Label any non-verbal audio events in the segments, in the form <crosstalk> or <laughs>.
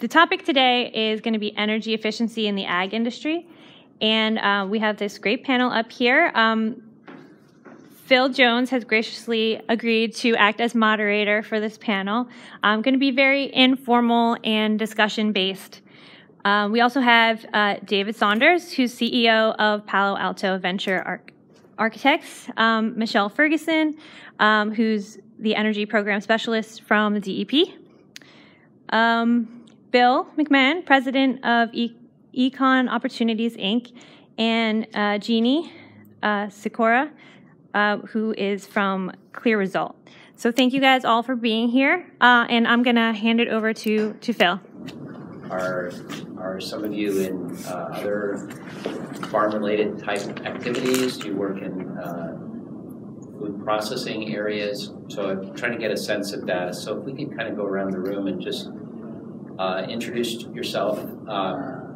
The topic today is going to be energy efficiency in the ag industry. And uh, we have this great panel up here. Um, Phil Jones has graciously agreed to act as moderator for this panel. I'm going to be very informal and discussion based. Um, we also have uh, David Saunders, who's CEO of Palo Alto Venture Arch- Architects, um, Michelle Ferguson, um, who's the energy program specialist from the DEP, um, Bill McMahon, president of e- Econ Opportunities Inc., and uh, Jeannie uh, Sikora, uh, who is from CLEAResult. So thank you guys all for being here, uh, and I'm gonna hand it over to to Phil. Are, are some of you in uh, other farm-related type activities? Do you work in uh, food processing areas? So I'm trying to get a sense of that. So if we could kind of go around the room and just uh, introduce yourself, uh,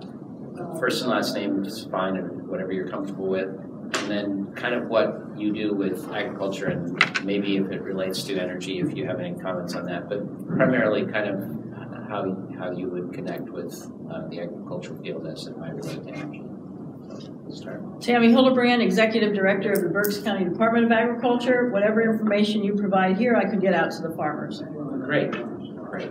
first and last name is fine, and whatever you're comfortable with, and then kind of what you do with agriculture and maybe if it relates to energy, if you have any comments on that, but primarily kind of how, how you would connect with uh, the agricultural field as it might relate to energy. Start. Tammy Hildebrand, Executive Director of the Berks County Department of Agriculture. Whatever information you provide here, I could get out to the farmers. Great, great.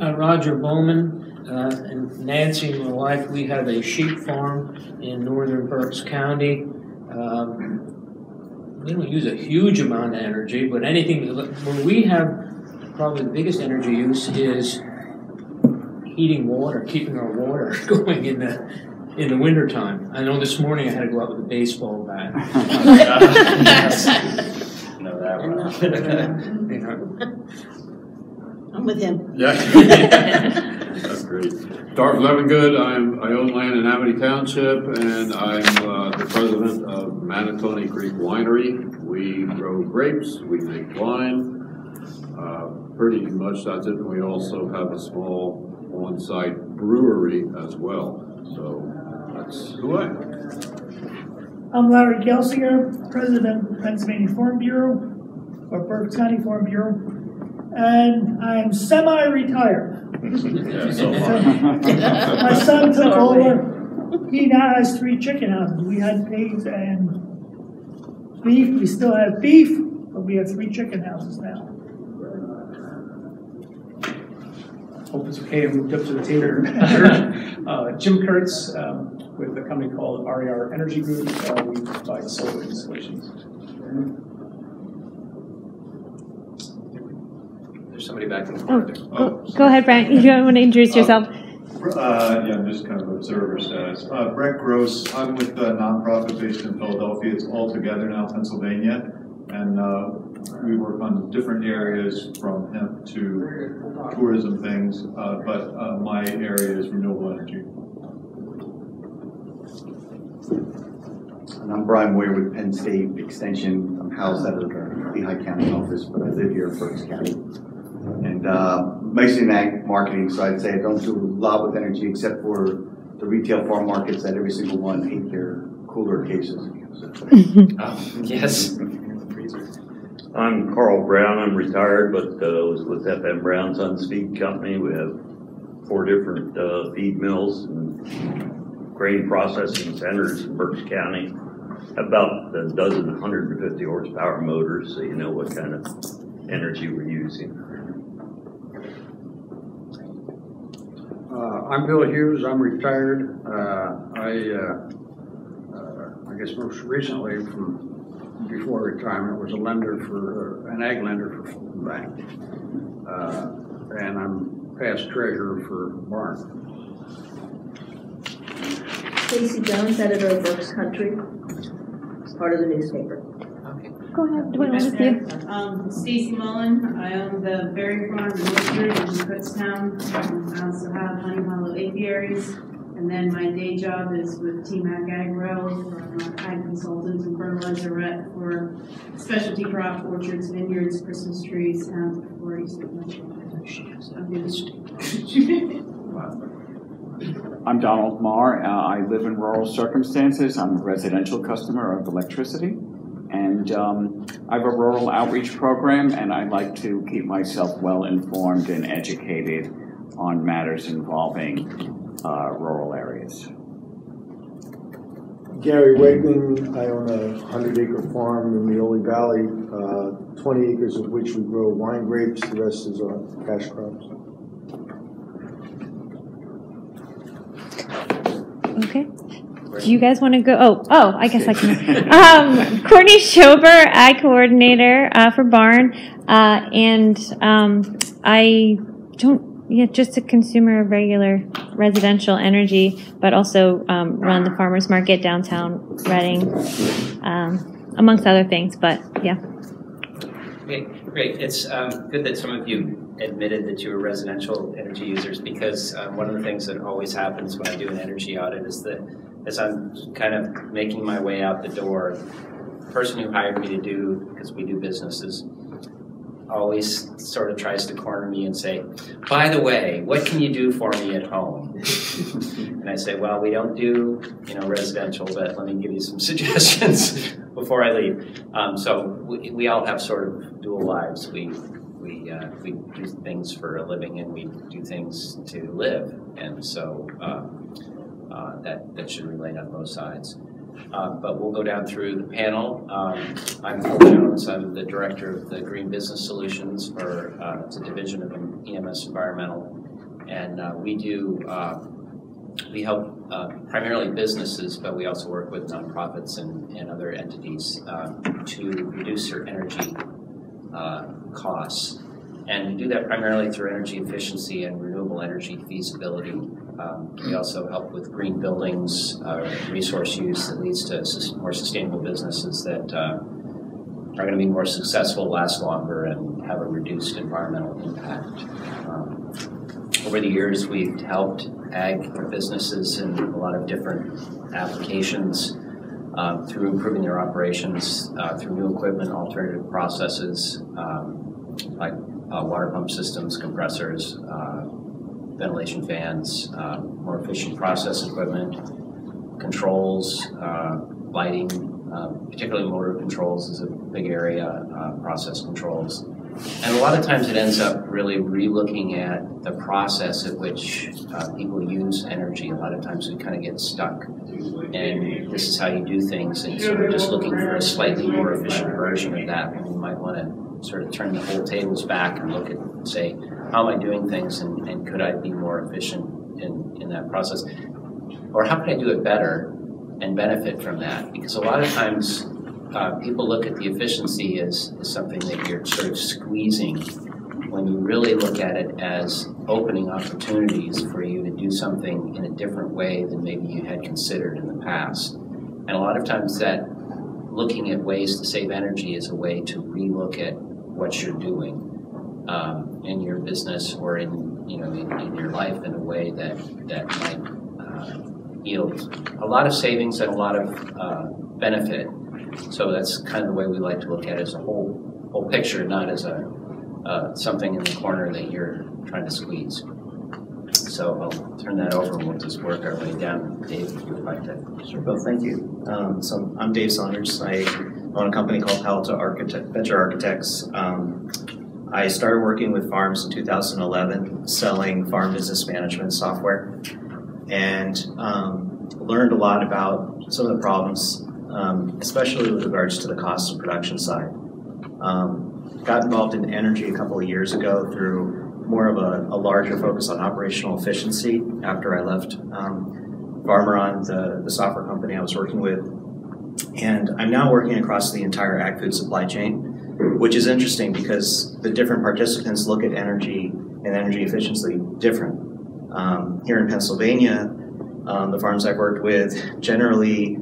Uh, Roger Bowman uh, and Nancy, my wife, we have a sheep farm in northern Berks County. Um, we don't use a huge amount of energy, but anything, when we have probably the biggest energy use is heating water, keeping our water <laughs> going in the in the wintertime. I know this morning I had to go out with a baseball bat. <laughs> <laughs> know that well. I'm with him. Yeah. <laughs> That's great. Darth Levingood, I'm, I own land in Amity Township, and I'm uh, the president of Manatawny Creek Winery. We grow grapes, we make wine. Uh, pretty much that's it. And we also have a small on-site brewery as well. So that's who I am. I'm Larry Gelsinger, President of Pennsylvania Farm Bureau, or Berks County Farm Bureau, and I'm semi-retired. Yeah, so far. <laughs> My son took over. He now has three chicken houses. We had pigs and beef. We still have beef, but we have three chicken houses now. hope it's okay, I moved up to the table. <laughs> <laughs> uh, Jim Kurtz um, with a company called RER Energy Group. Uh, we provide solar installations. There's somebody back in the Oh, corner there. go, go ahead, Brent. You want to introduce yourself? Uh, yeah, I'm just kind of observer status. Uh, Brett Gross, I'm with a nonprofit based in Philadelphia. It's all together now, Pennsylvania. And uh, we work on different areas from hemp to tourism things, uh, but uh, my area is renewable energy. And I'm Brian Moyer with Penn State Extension. I'm housed out of the Lehigh County office, but I live here in Berks County. And uh, mostly in ag marketing, so I'd say I don't do a lot with energy except for the retail farm markets that every single one hate their cooler cases. Oh, <laughs> <laughs> yes. <laughs> I'm Carl Brown. I'm retired, but uh, was with FM Brown Sons Feed Company. We have four different uh, feed mills and grain processing centers in Berks County. About a dozen 150 horsepower motors, so you know what kind of energy we're using. Uh, I'm Bill Hughes. I'm retired. Uh, I, uh, uh, I guess most recently from before retirement was a lender for, uh, an ag lender for Fulton Bank. And I'm past treasurer for Barn. Stacy Jones, editor of Berks Country, part of the newspaper. Go ahead. Do we want you? Um, Stacy Mullen, I own the berry farm in Woodford in Kutztown. Um, I also have Honey Hollow apiaries. And then my day job is with T-Mac Agro, I'm a ag consultant and fertilizer rep for specialty crop orchards, vineyards, Christmas trees, and for Easter. <laughs> I'm Donald Marr. Uh, I live in rural circumstances. I'm a residential customer of electricity. And um, I have a rural outreach program, and I like to keep myself well informed and educated on matters involving uh, rural areas. Gary Wegman, I own a 100 acre farm in the Oley Valley, uh, 20 acres of which we grow wine grapes, the rest is our cash crops. Okay. Do you guys want to go? Oh, oh, I guess I can. <laughs> Um, Courtney Schober, ag coordinator uh, for Barn, uh, and um, I don't, yeah, just a consumer of regular residential energy, but also um, run the farmers market downtown Reading, um, amongst other things. But yeah. Okay, great. It's um, good that some of you admitted that you were residential energy users because um, one of the things that always happens when I do an energy audit is that as I'm kind of making my way out the door, the person who hired me to do, because we do businesses, always sort of tries to corner me and say, by the way, what can you do for me at home? <laughs> and I say, well, we don't do, you know, residential, but let me give you some <laughs> suggestions before I leave. Um, so we, we all have sort of dual lives. We, we, uh, we do things for a living and we do things to live. And so um, uh, that, that should relate on both sides. Uh, but we'll go down through the panel. Um, I'm Phil Jones. I'm the director of the Green Business Solutions, for uh, it's a division of EMS Environmental, and uh, we do uh, we help uh, primarily businesses, but we also work with nonprofits and, and other entities um, to reduce their energy costs. And we do that primarily through energy efficiency and renewable energy feasibility. Um, we also help with green buildings, uh, resource use that leads to more sustainable businesses that uh, are going to be more successful, last longer, and have a reduced environmental impact. Um, over the years, we've helped ag businesses in a lot of different applications um, through improving their operations, uh, through new equipment, alternative processes um, like uh, water pump systems, compressors, uh, ventilation fans, uh, more efficient process equipment, controls, uh, lighting, uh, particularly motor controls is a big area, process controls. And a lot of times it ends up really relooking at the process at which uh, people use energy. A lot of times we kind of get stuck. And this is how you do things, and sort of just looking for a slightly more efficient version of that. And we might want to sort of turn the whole tables back and look at, say, how am I doing things, and, and could I be more efficient in, in that process? Or how can I do it better and benefit from that? Because a lot of times uh, people look at the efficiency as, as something that you're sort of squeezing when you really look at it as opening opportunities for you to do something in a different way than maybe you had considered in the past. And a lot of times that looking at ways to save energy is a way to relook at what you're doing um, in your business or in you know in, in, your life in a way that that might uh, yield a lot of savings and a lot of uh, benefit so that's kind of the way we like to look at it as a whole whole picture, not as a uh, something in the corner that you're trying to squeeze. So I'll turn that over and we'll just work our way down. Dave, if you would like to. Sure, Bill, thank you. Um, so I'm Dave Saunders. I own a company called Palo Architect, Venture Architects. Um, I started working with farms in 2011, selling farm business management software, and um, learned a lot about some of the problems um, especially with regards to the cost of production side. Um, got involved in energy a couple of years ago through more of a, a larger focus on operational efficiency after I left um, Farmeron, the, the software company I was working with. And I'm now working across the entire ag food supply chain, which is interesting because the different participants look at energy and energy efficiency different. Um, here in Pennsylvania, um, the farms I've worked with generally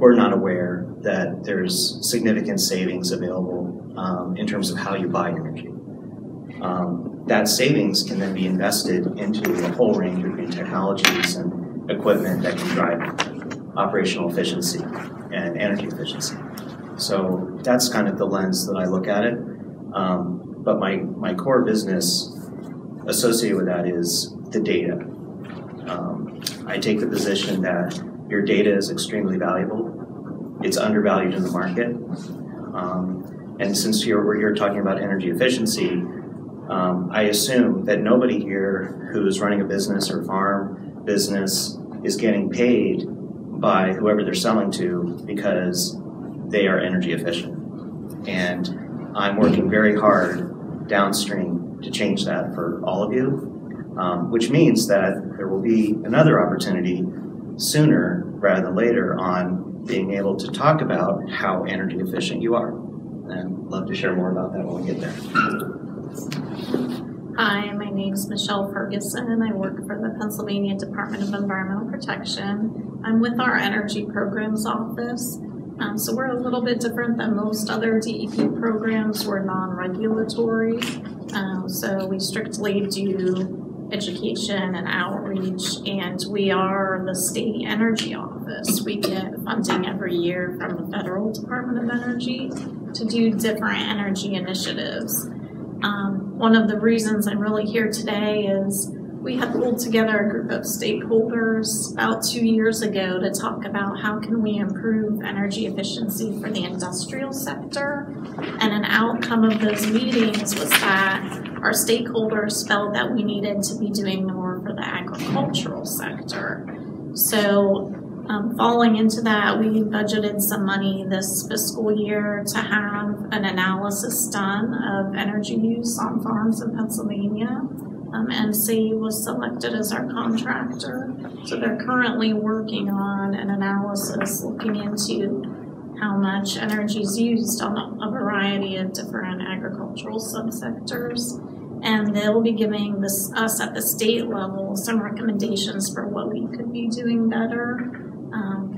we're not aware that there's significant savings available um, in terms of how you buy energy. Um, that savings can then be invested into a whole range of green technologies and equipment that can drive operational efficiency and energy efficiency. So that's kind of the lens that I look at it. Um, but my, my core business associated with that is the data. Um, I take the position that your data is extremely valuable. it's undervalued in the market. Um, and since we're here talking about energy efficiency, um, I assume that nobody here who's running a business or farm business is getting paid by whoever they're selling to because they are energy efficient. And I'm working very hard downstream to change that for all of you, um, which means that there will be another opportunity sooner rather than later on being able to talk about how energy efficient you are. And I'd love to share more about that when we get there. Hi, my name is Michelle Ferguson and I work for the Pennsylvania Department of Environmental Protection. I'm with our Energy Programs Office. Um, so we're a little bit different than most other DEP programs. We're non-regulatory. Um, so we strictly do education and outreach and we are the state energy office. We get funding every year from the federal Department of Energy to do different energy initiatives. Um, one of the reasons I'm really here today is we had pulled together a group of stakeholders about two years ago to talk about how can we improve energy efficiency for the industrial sector. And an outcome of those meetings was that our stakeholders felt that we needed to be doing more for the agricultural sector. So um, falling into that, we budgeted some money this fiscal year to have an analysis done of energy use on farms in Pennsylvania. Um, NC was selected as our contractor. So they're currently working on an analysis looking into how much energy is used on a, variety of different agricultural subsectors. And they'll be giving this, us at the state level some recommendations for what we could be doing better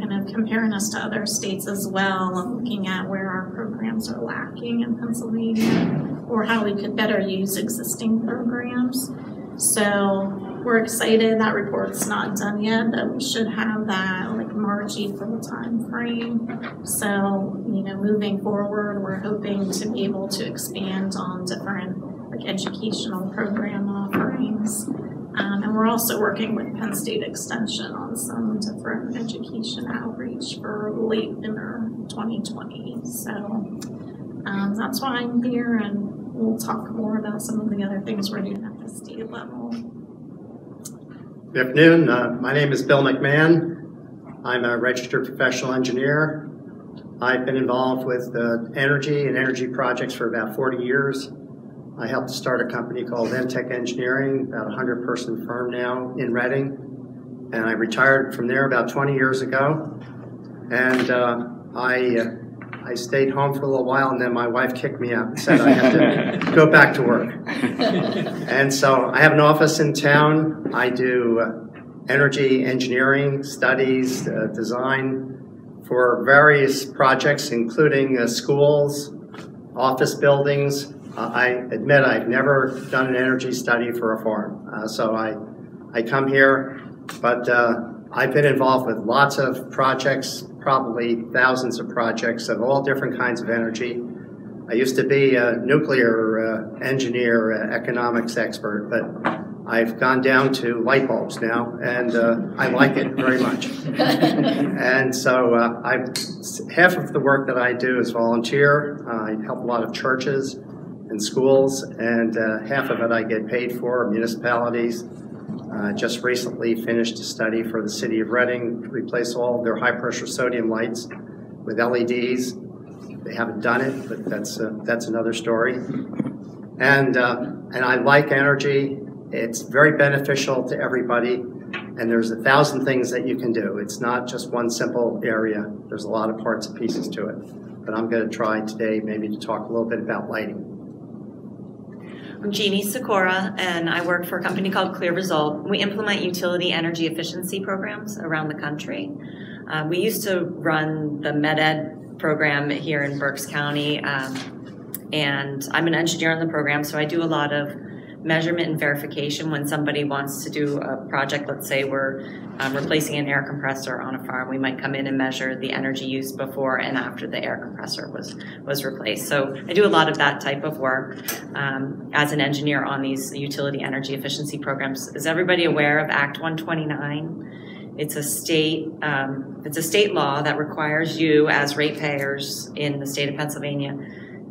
kind of comparing us to other states as well and looking at where our programs are lacking in Pennsylvania or how we could better use existing programs. So we're excited that report's not done yet, but we should have that like March, April time frame. So, you know, moving forward, we're hoping to be able to expand on different like educational program offerings. Um, and we're also working with Penn State Extension on some different education outreach for late winter 2020. So um, that's why I'm here, and we'll talk more about some of the other things we're doing at the state level. Good afternoon. Uh, my name is Bill McMahon. I'm a registered professional engineer. I've been involved with energy and energy projects for about 40 years. I helped start a company called Entech Engineering, about a 100 person firm now in Reading. And I retired from there about 20 years ago. And uh, I, uh, I stayed home for a little while, and then my wife kicked me out and said I had to <laughs> go back to work. <laughs> and so I have an office in town. I do uh, energy engineering studies, uh, design for various projects, including uh, schools, office buildings, uh, I admit I've never done an energy study for a farm, uh, so I, I come here, but uh, I've been involved with lots of projects, probably thousands of projects of all different kinds of energy. I used to be a nuclear uh, engineer, uh, economics expert, but I've gone down to light bulbs now, and uh, I like it very much. <laughs> and so I, half of the work that I do is volunteer. I help a lot of churches in schools, and uh, half of it I get paid for, municipalities. Uh, just recently finished a study for the city of Reading to replace all their high pressure sodium lights with LEDs. They haven't done it, but that's, uh, that's another story. And, uh, and I like energy. It's very beneficial to everybody. And there's a thousand things that you can do. It's not just one simple area. There's a lot of parts and pieces to it. But I'm going to try today maybe to talk a little bit about lighting. I'm Jeannie Sikora, and I work for a company called CLEAResult. We implement utility energy efficiency programs around the country. Uh, we used to run the Met-Ed program here in Berks County, um, and I'm an engineer on the program, so I do a lot of measurement and verification when somebody wants to do a project. Let's say we're um, replacing an air compressor on a farm. We might come in and measure the energy used before and after the air compressor was was replaced. So I do a lot of that type of work um, as an engineer on these utility energy efficiency programs. Is everybody aware of Act 129? It's a state, um, it's a state law that requires you as ratepayers in the state of Pennsylvania,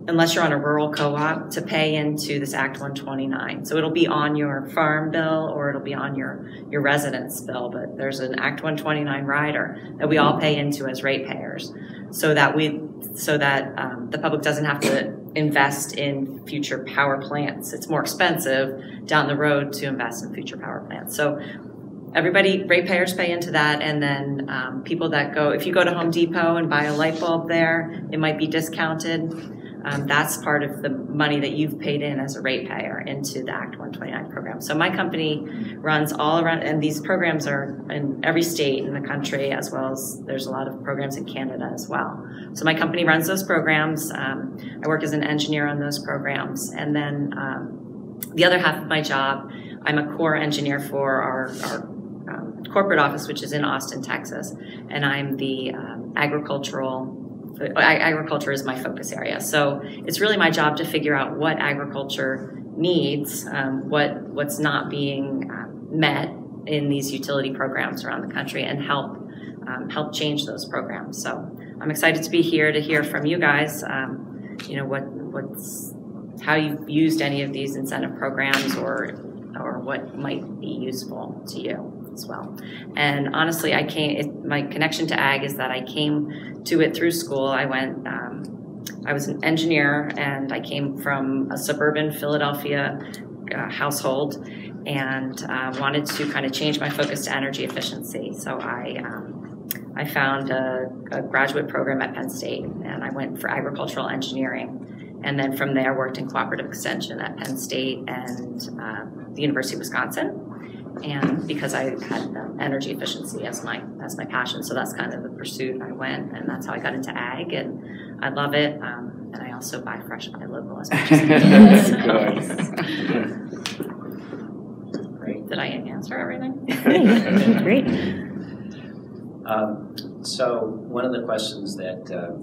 unless you're on a rural co-op, to pay into this Act 129. So it'll be on your farm bill or it'll be on your, your residence bill, but there's an Act 129 rider that we all pay into as ratepayers so that we, so that um, the public doesn't have to invest in future power plants. It's more expensive down the road to invest in future power plants. So everybody, ratepayers pay into that, and then um, people that go, if you go to Home Depot and buy a light bulb there, it might be discounted. Um, that's part of the money that you've paid in as a ratepayer into the Act 129 program. So my company runs all around, and these programs are in every state in the country, as well as there's a lot of programs in Canada as well. So my company runs those programs. Um, I work as an engineer on those programs, and then um, the other half of my job, I'm a core engineer for our, our um, corporate office, which is in Austin, Texas, and I'm the um, agricultural agriculture is my focus area. So it's really my job to figure out what agriculture needs, um, what what's not being um, met in these utility programs around the country, and help um, help change those programs. So I'm excited to be here to hear from you guys. Um, you know what what's how you've used any of these incentive programs or or what might be useful to you as well. And honestly, I came, it, my connection to ag is that I came to it through school. I went, um, I was an engineer and I came from a suburban Philadelphia uh, household and uh, wanted to kind of change my focus to energy efficiency. So I, um, I found a, a, graduate program at Penn State and I went for agricultural engineering. And then from there, worked in cooperative extension at Penn State and uh, the University of Wisconsin and because I had um, energy efficiency as my as my passion, so that's kind of the pursuit I went, and that's how I got into ag, and I love it. Um, and I also buy fresh buy local as much as I <laughs> can. <laughs> Great. Did I answer everything? <laughs> Great. Um, so one of the questions that uh,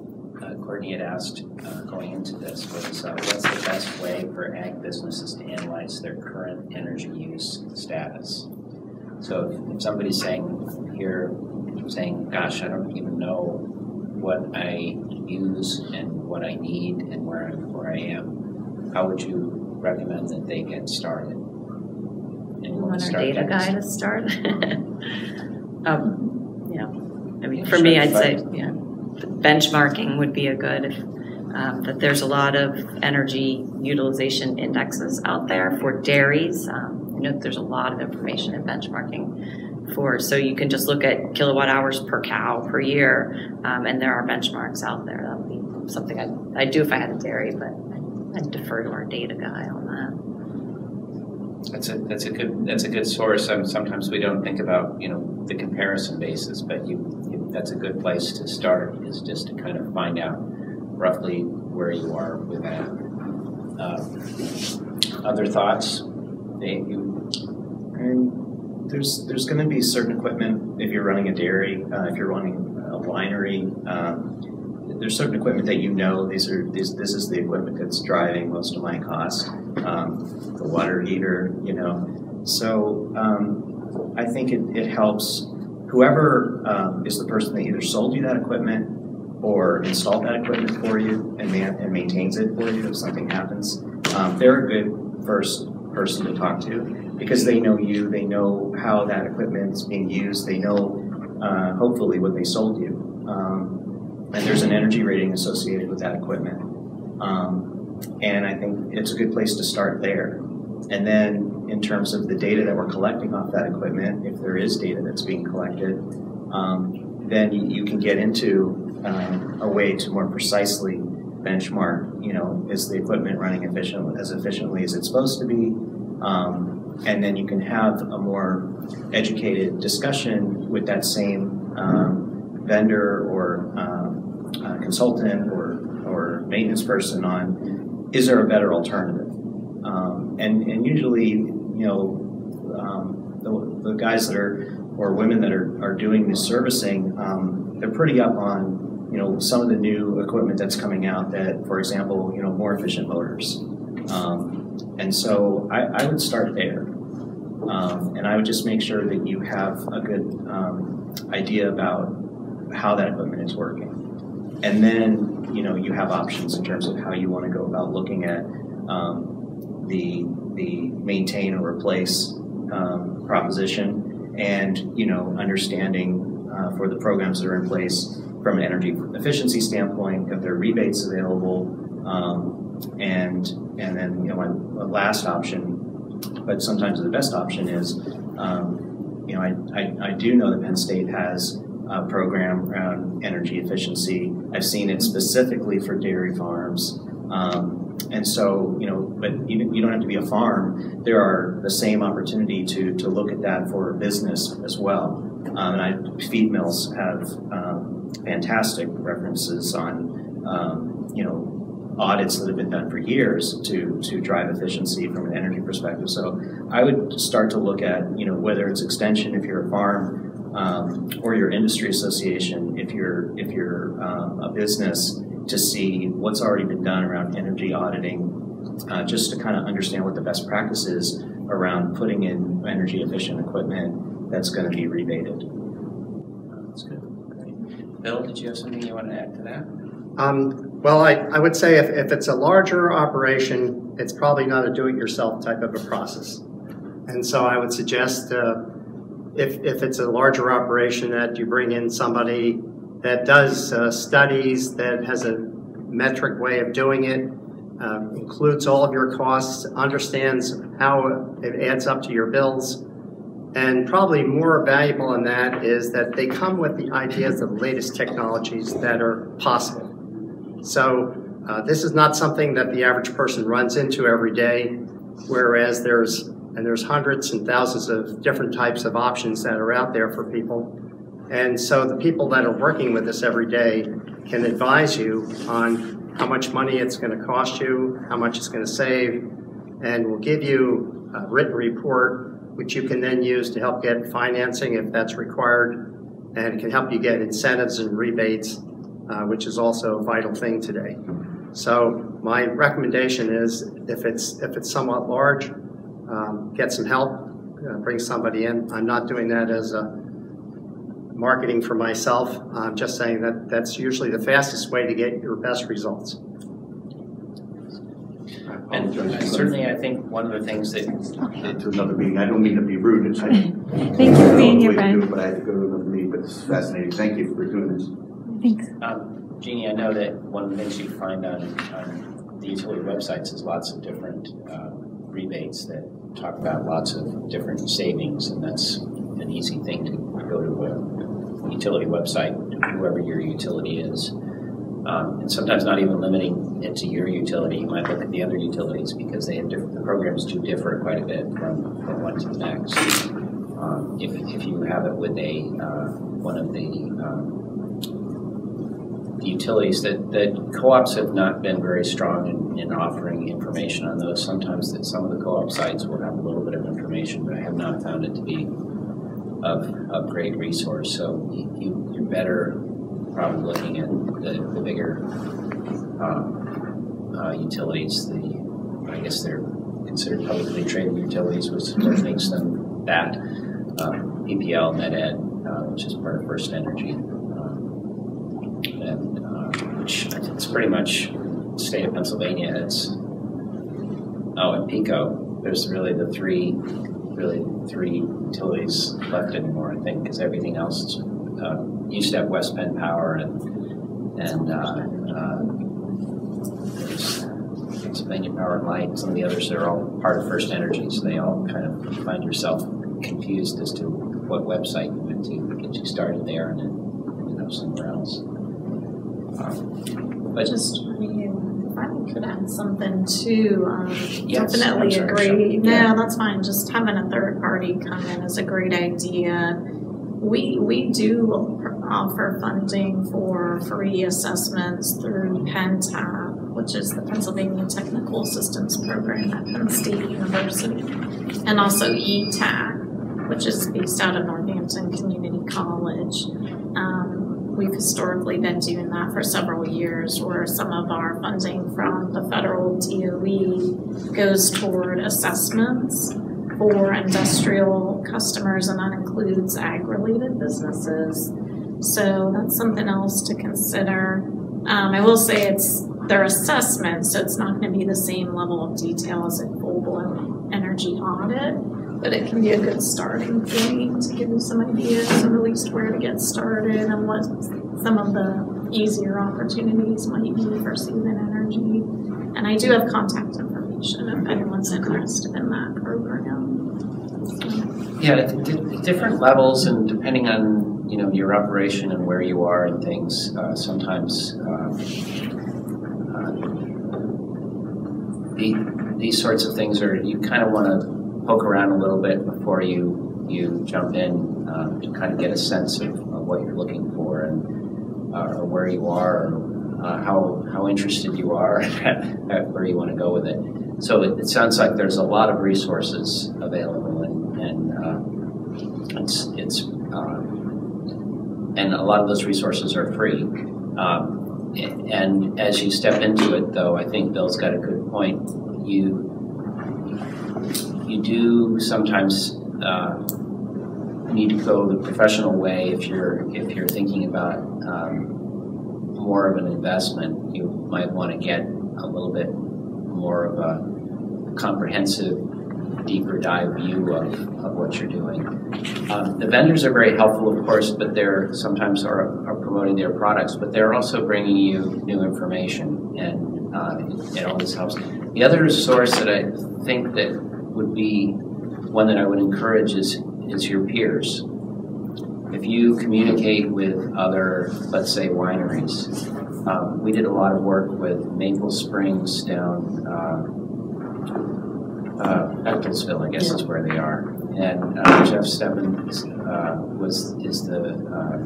uh, Courtney had asked uh, going into this was uh, what's the best way for ag businesses to analyze their current energy use status? So if, somebody's saying here, saying, gosh, I don't even know what I use and what I need and where, where I am, how would you recommend that they get started? You want our data guy to start? <laughs> um, yeah. I mean, for me, I'd say, yeah benchmarking would be a good, um, that there's a lot of energy utilization indexes out there for dairies. Um, know there's a lot of information in benchmarking for, so you can just look at kilowatt hours per cow per year, um, and there are benchmarks out there. That would be something I'd, I'd do if I had a dairy, but I'd defer to our data guy on that. That's a that's a good that's a good source. Um, sometimes we don't think about you know the comparison basis, but you, you, that's a good place to start. Is just to kind of find out roughly where you are with that. Uh, other thoughts, Dave? You. And there's there's going to be certain equipment if you're running a dairy, uh, if you're running a winery. Um, there's certain equipment that you know these are these, this is the equipment that's driving most of my cost. Um, the water heater, you know. So um, I think it, it helps whoever um, is the person that either sold you that equipment or installed that equipment for you and, man, and maintains it for you if something happens. Um, they're a good first person to talk to because they know you, they know how that equipment is being used, they know uh, hopefully what they sold you. Um, and there's an energy rating associated with that equipment. Um, and I think it's a good place to start there. And then in terms of the data that we're collecting off that equipment, if there is data that's being collected, um, then you, can get into um, a way to more precisely benchmark, you know, is the equipment running efficient, as efficiently as it's supposed to be? Um, and then you can have a more educated discussion with that same um, vendor or uh, consultant or, or maintenance person on is there a better alternative? Um, and, and usually, you know, um, the, the guys that are, or women that are, are doing the servicing, um, they're pretty up on, you know, some of the new equipment that's coming out that, for example, you know, more efficient motors. Um, and so I, I would start there. Um, and I would just make sure that you have a good um, idea about how that equipment is working. And then, you know, you have options in terms of how you want to go about looking at um, the, the maintain or replace um, proposition and, you know, understanding uh, for the programs that are in place from an energy efficiency standpoint, if there are rebates available, um, and and then you know my, last option, but sometimes the best option is, um, you know, I, I, I do know that Penn State has a program around energy efficiency. I've seen it specifically for dairy farms. Um, and so, you know, but even you don't have to be a farm. There are the same opportunity to to look at that for a business as well. Um, and I, feed mills have um, fantastic references on, um, you know, audits that have been done for years to to drive efficiency from an energy perspective. So I would start to look at, you know, whether it's extension if you're a farm um, or your industry association if you're if you're um, a business to see what's already been done around energy auditing, uh, just to kind of understand what the best practice is around putting in energy efficient equipment that's going to be rebated. That's good. Great. Bill, did you have something you want to add to that? Um, well, I, I would say if, if it's a larger operation, it's probably not a do-it-yourself type of a process. And so I would suggest uh, if, if it's a larger operation that you bring in somebody that does uh, studies, that has a metric way of doing it, uh, includes all of your costs, understands how it adds up to your bills, and probably more valuable than that is that they come with the ideas of the latest technologies that are possible. So uh, this is not something that the average person runs into every day, whereas there's and there's hundreds and thousands of different types of options that are out there for people. And so the people that are working with us every day can advise you on how much money it's going to cost you, how much it's going to save, and will give you a written report which you can then use to help get financing if that's required, and can help you get incentives and rebates, uh, which is also a vital thing today. So my recommendation is if it's if it's somewhat large, um, get some help, uh, bring somebody in. I'm not doing that as a marketing for myself. I'm just saying that that's usually the fastest way to get your best results. And certainly, I think one of the things that, that to another meeting. I don't mean to be rude. It's, I, <laughs> Thank you for being here, Brian. but I had to go to another meeting. But this is fascinating. Thank you for doing this. Thanks. um, Jeannie, I know that one of the things you find on, on the utility websites is lots of different uh, rebates that talk about lots of different savings, and that's an easy thing to go to a utility website, whoever your utility is. Um, and sometimes not even limiting it to your utility. You might look at the other utilities because they have different. The programs do differ quite a bit from, from one to the next. Um, if, if you have it with a uh, one of the, um, the utilities that that co-ops have not been very strong in, in offering information on those. Sometimes that some of the co-op sites will have a little bit of information, but I have not found it to be of, of great resource. So you, you're better probably looking at the, the bigger um, uh, utilities. The I guess they're considered publicly traded utilities, which makes them that. Um, PPL, Met-Ed, uh, which is part of First Energy, uh, it's pretty much state of Pennsylvania. It's oh, and PECO. There's really the three, really three utilities left anymore. I think because everything else uh, used to have West Penn Power and and uh, uh, Pennsylvania Power and Light. Some of the others are all part of First Energy, so they all kind of find yourself confused as to what website you went to to get you started there, and then ended up somewhere else. But just if I could add something too, um, Yes, definitely agree. No, Yeah. that's fine. Just having a third party come in is a great idea. We we do offer funding for free assessments through PennTap, which is the Pennsylvania Technical Assistance Program at Penn State University, and also ETAC, which is based out of Northampton Community College. We've historically been doing that for several years, where some of our funding from the federal DOE goes toward assessments for industrial customers, and that includes ag-related businesses. So that's something else to consider. Um, I will say it's their assessment, so it's not going to be the same level of detail as a full-blown energy audit, but it can be a good starting point to give you some ideas of at least where to get started and what some of the easier opportunities might be for Seaman Energy. And I do have contact information if anyone's interested in that program. Yeah, different levels and depending on, you know, your operation and where you are and things, uh, sometimes, uh, the, these sorts of things are, you kind of want to poke around a little bit before you, you jump in um, to kind of get a sense of, of what you're looking for and uh, or where you are, or, uh, how, how interested you are <laughs> at, where you want to go with it. So it, it, sounds like there's a lot of resources available, and, and uh, it's, it's uh, and a lot of those resources are free. Um, and as you step into it, though, I think Bill's got a good point. You you do sometimes uh, need to go the professional way if you're if you're thinking about um, more of an investment. You might want to get a little bit more of a comprehensive deeper dive view of, of what you're doing. Um, the vendors are very helpful, of course, but they're sometimes are, are promoting their products, but they're also bringing you new information, and uh, it, it always helps. The other source that I think that would be one that I would encourage is is your peers. If you communicate with other, let's say, wineries, um, we did a lot of work with Maple Springs down. Uh, uh, Bechtelsville, I guess is where they are. And uh, Jeff Stebbins uh, was is the uh,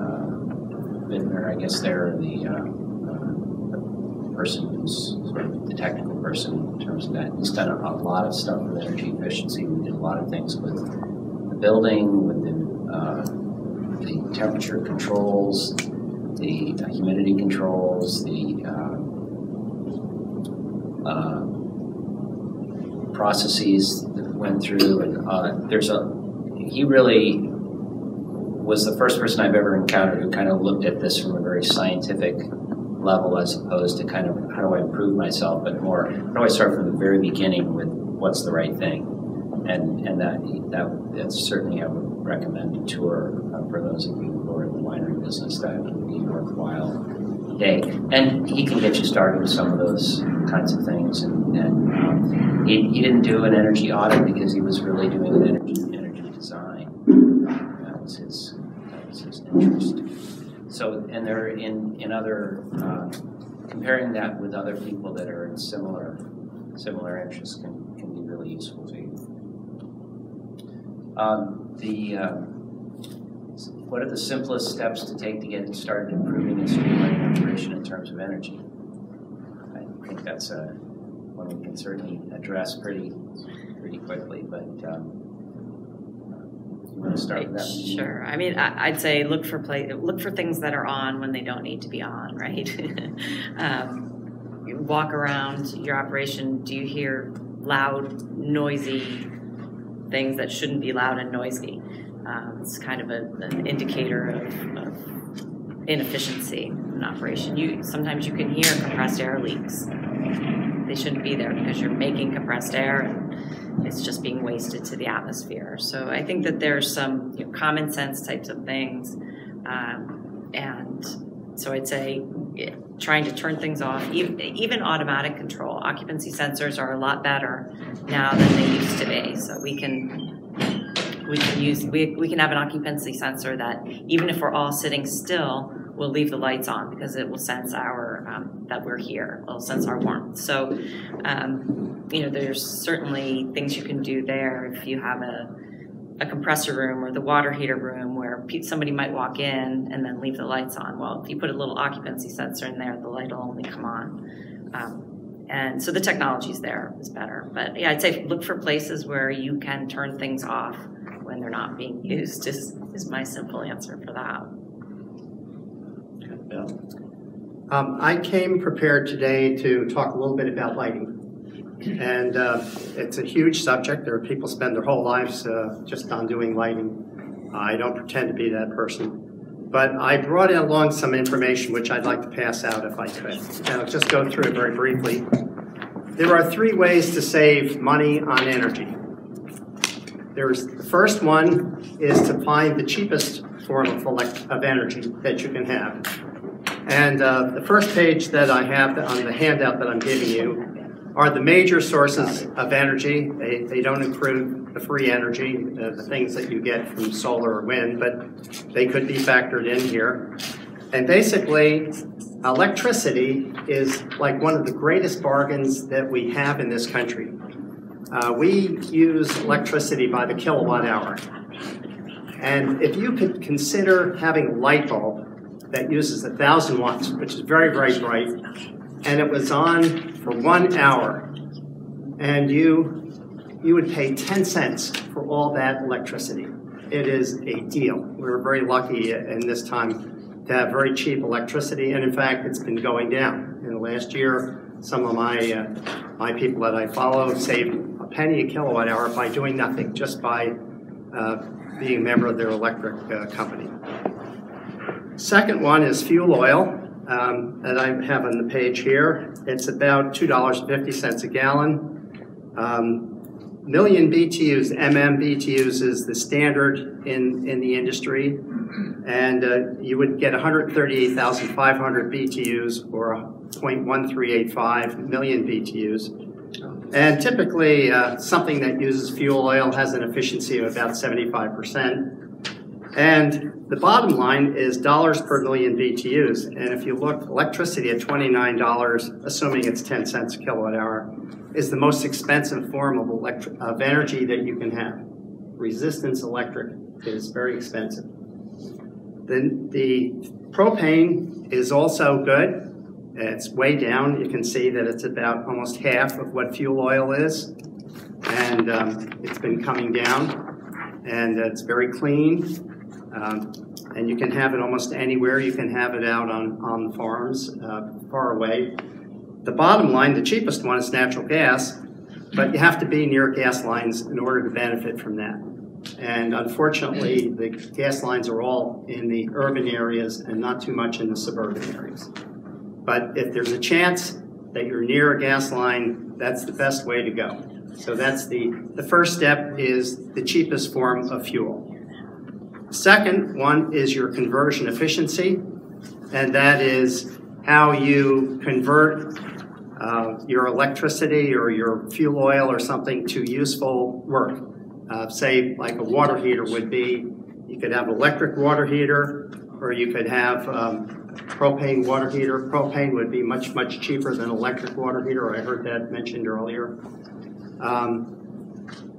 uh, I guess they're the, uh, the person who's sort of the technical person in terms of that. He's done a, lot of stuff with energy efficiency. We did a lot of things with the building, with the, uh, the temperature controls, the humidity controls, the uh, uh, processes that went through, and uh, there's a he really was the first person I've ever encountered who kind of looked at this from a very scientific level as opposed to kind of how do I improve myself, but more how do I start from the very beginning with what's the right thing, and and that that that's certainly I would recommend a tour uh, for those of you who are in the winery business that would be a worthwhile day. And he can get you started with some of those kinds of things. And, and um, he, he didn't do an energy audit because he was really doing an energy, energy design. That was his, that was his interest. So, and they're in, in other, uh, comparing that with other people that are in similar, similar interests can, can be really useful to you. Um, the, uh, what are the simplest steps to take to get started improving and streamlining operation in terms of energy? I think that's a, one we can certainly address pretty pretty quickly, but um, want to start with that? Sure. I mean, I, would say look for play, look for things that are on when they don't need to be on, right? <laughs> um, walk around your operation. Do you hear loud, noisy things that shouldn't be loud and noisy? Um, it's kind of a, an indicator of, of, inefficiency in operation. You sometimes you can hear compressed air leaks. They shouldn't be there because you're making compressed air it's just being wasted to the atmosphere. So I think that there's some you know, common sense types of things, um, and so I'd say trying to turn things off, even, even automatic control. Occupancy sensors are a lot better now than they used to be. So we can we can use we, we can have an occupancy sensor that even if we're all sitting still will leave the lights on because it will sense our um, that we're here. It'll sense our warmth. So um, you know there's certainly things you can do there if you have a a compressor room or the water heater room where somebody might walk in and then leave the lights on. Well if you put a little occupancy sensor in there the light will only come on. Um, and so the technology's there is better. But yeah i'd say look for places where you can turn things off when they're not being used is, is my simple answer for that. Um, I came prepared today to talk a little bit about lighting. And uh, it's a huge subject. There are people spend their whole lives uh, just on doing lighting. I don't pretend to be that person. But I brought along some information which I'd like to pass out if I could. And I'll just go through it very briefly. There are three ways to save money on energy. There's the first one is to find the cheapest form of, of energy that you can have. And uh, the first page that I have on the handout that I'm giving you are the major sources of energy. They, they don't include the free energy, uh, the things that you get from solar or wind, but they could be factored in here. And basically, electricity is like one of the greatest bargains that we have in this country. Uh, we use electricity by the kilowatt hour. And if you could consider having a light bulb that uses a thousand watts, which is very, very bright, and it was on for one hour, and you you would pay 10 cents for all that electricity. It is a deal. We're very lucky in this time to have very cheap electricity, and in fact, it's been going down. In the last year, some of my uh, my people that I follow saved a penny a kilowatt hour by doing nothing, just by uh, being a member of their electric uh, company. Second one is fuel oil um, that I have on the page here. It's about $2.50 a gallon. Um, million BTUs, MMBTUs is the standard in, in the industry. And uh, you would get 138,500 BTUs or 0.1385 million BTUs. And typically, uh, something that uses fuel oil has an efficiency of about 75%. And the bottom line is dollars per million BTUs. And if you look, electricity at $29, assuming it's 10 cents a kilowatt hour, is the most expensive form of, electric, of energy that you can have. Resistance electric is very expensive. The, the propane is also good. It's way down. You can see that it's about almost half of what fuel oil is. And um, it's been coming down. And it's very clean. Um, and you can have it almost anywhere. You can have it out on, on farms uh, far away. The bottom line, the cheapest one is natural gas, but you have to be near gas lines in order to benefit from that. And unfortunately, the gas lines are all in the urban areas and not too much in the suburban areas. But if there's a chance that you're near a gas line, that's the best way to go. So that's the, the first step is the cheapest form of fuel. Second one is your conversion efficiency, and that is how you convert uh, your electricity or your fuel oil or something to useful work. Uh, say, like a water heater would be, you could have an electric water heater, or you could have um, propane water heater. Propane would be much, much cheaper than electric water heater. I heard that mentioned earlier. Um,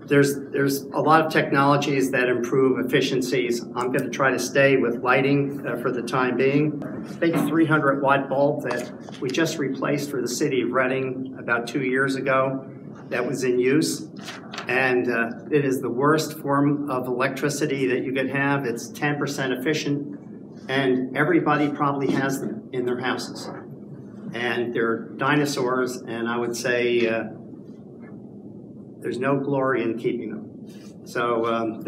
there's, there's a lot of technologies that improve efficiencies. I'm going to try to stay with lighting uh, for the time being. Big 300 watt bulb that we just replaced for the city of Reading about two years ago that was in use. And uh, it is the worst form of electricity that you could have. It's 10% efficient, and everybody probably has them in their houses. And they're dinosaurs, and I would say uh, there's no glory in keeping them. So um,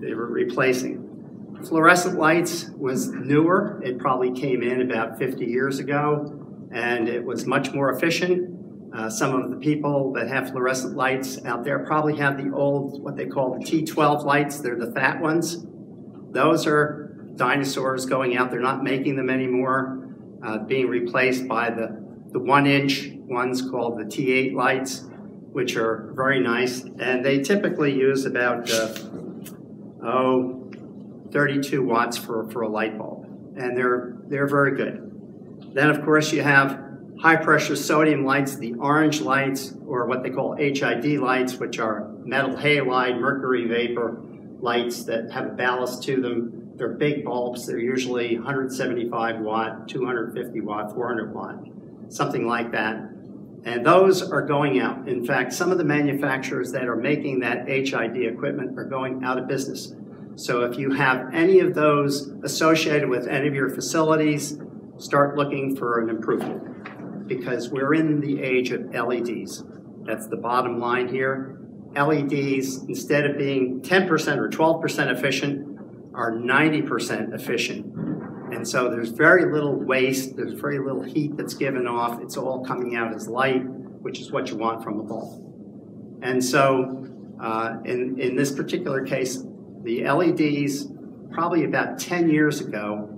they were replacing. Fluorescent lights was newer. It probably came in about 50 years ago, and it was much more efficient. Uh, some of the people that have fluorescent lights out there probably have the old, what they call the T12 lights. They're the fat ones. Those are dinosaurs going out. They're not making them anymore, uh, being replaced by the, the one inch ones called the T8 lights which are very nice, and they typically use about, uh, oh, 32 watts for, for a light bulb, and they're, they're very good. Then, of course, you have high pressure sodium lights, the orange lights, or what they call HID lights, which are metal halide, mercury vapor lights that have a ballast to them. They're big bulbs. They're usually 175 watt, 250 watt, 400 watt, something like that. And those are going out. In fact, some of the manufacturers that are making that HID equipment are going out of business. So if you have any of those associated with any of your facilities, start looking for an improvement because we're in the age of LEDs. That's the bottom line here. LEDs, instead of being 10% or 12% efficient, are 90% efficient. And so there's very little waste, there's very little heat that's given off. It's all coming out as light, which is what you want from a bulb. And so uh, in, in this particular case, the LEDs, probably about 10 years ago,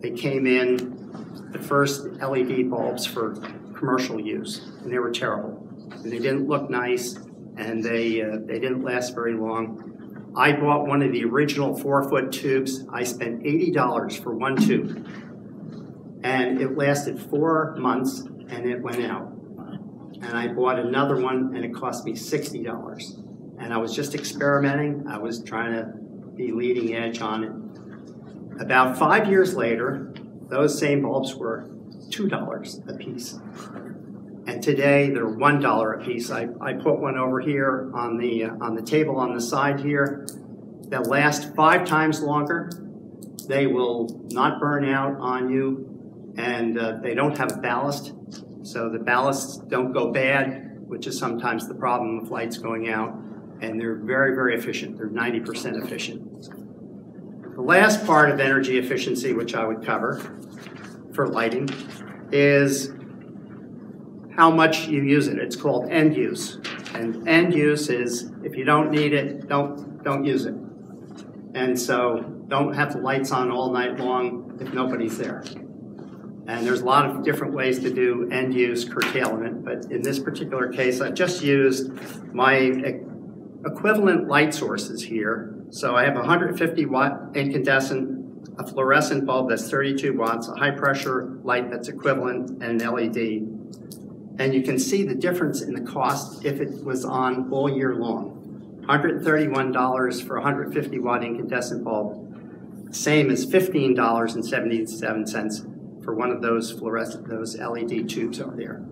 they came in the first LED bulbs for commercial use, and they were terrible. And they didn't look nice, and they, uh, they didn't last very long. I bought one of the original four foot tubes. I spent $80 for one tube. And it lasted four months and it went out. And I bought another one and it cost me $60. And I was just experimenting. I was trying to be leading edge on it. About five years later, those same bulbs were $2 a piece. Today they're one dollar a piece. I, I put one over here on the on the table on the side here that last five times longer. They will not burn out on you, and uh, they don't have ballast, so the ballasts don't go bad, which is sometimes the problem with lights going out. And they're very very efficient. They're 90% efficient. The last part of energy efficiency, which I would cover for lighting, is how much you use it. It's called end use. And end use is if you don't need it, don't don't use it. And so don't have the lights on all night long if nobody's there. And there's a lot of different ways to do end use curtailment, but in this particular case, I just used my equivalent light sources here. So I have a 150 watt incandescent, a fluorescent bulb that's 32 watts, a high pressure light that's equivalent, and an LED. And you can see the difference in the cost if it was on all year long. $131 for a 150 watt incandescent bulb, same as $15.77 for one of those fluorescent, those LED tubes over there.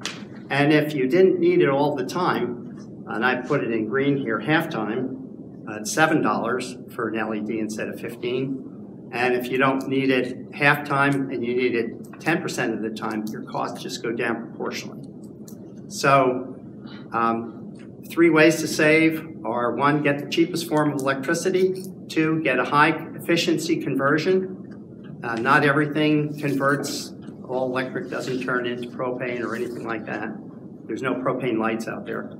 And if you didn't need it all the time, and I put it in green here, half time, uh, $7 for an LED instead of 15. And if you don't need it half time and you need it 10% of the time, your costs just go down proportionally. So um, three ways to save are one, get the cheapest form of electricity, two, get a high efficiency conversion. Uh, not everything converts, all electric doesn't turn into propane or anything like that. There's no propane lights out there.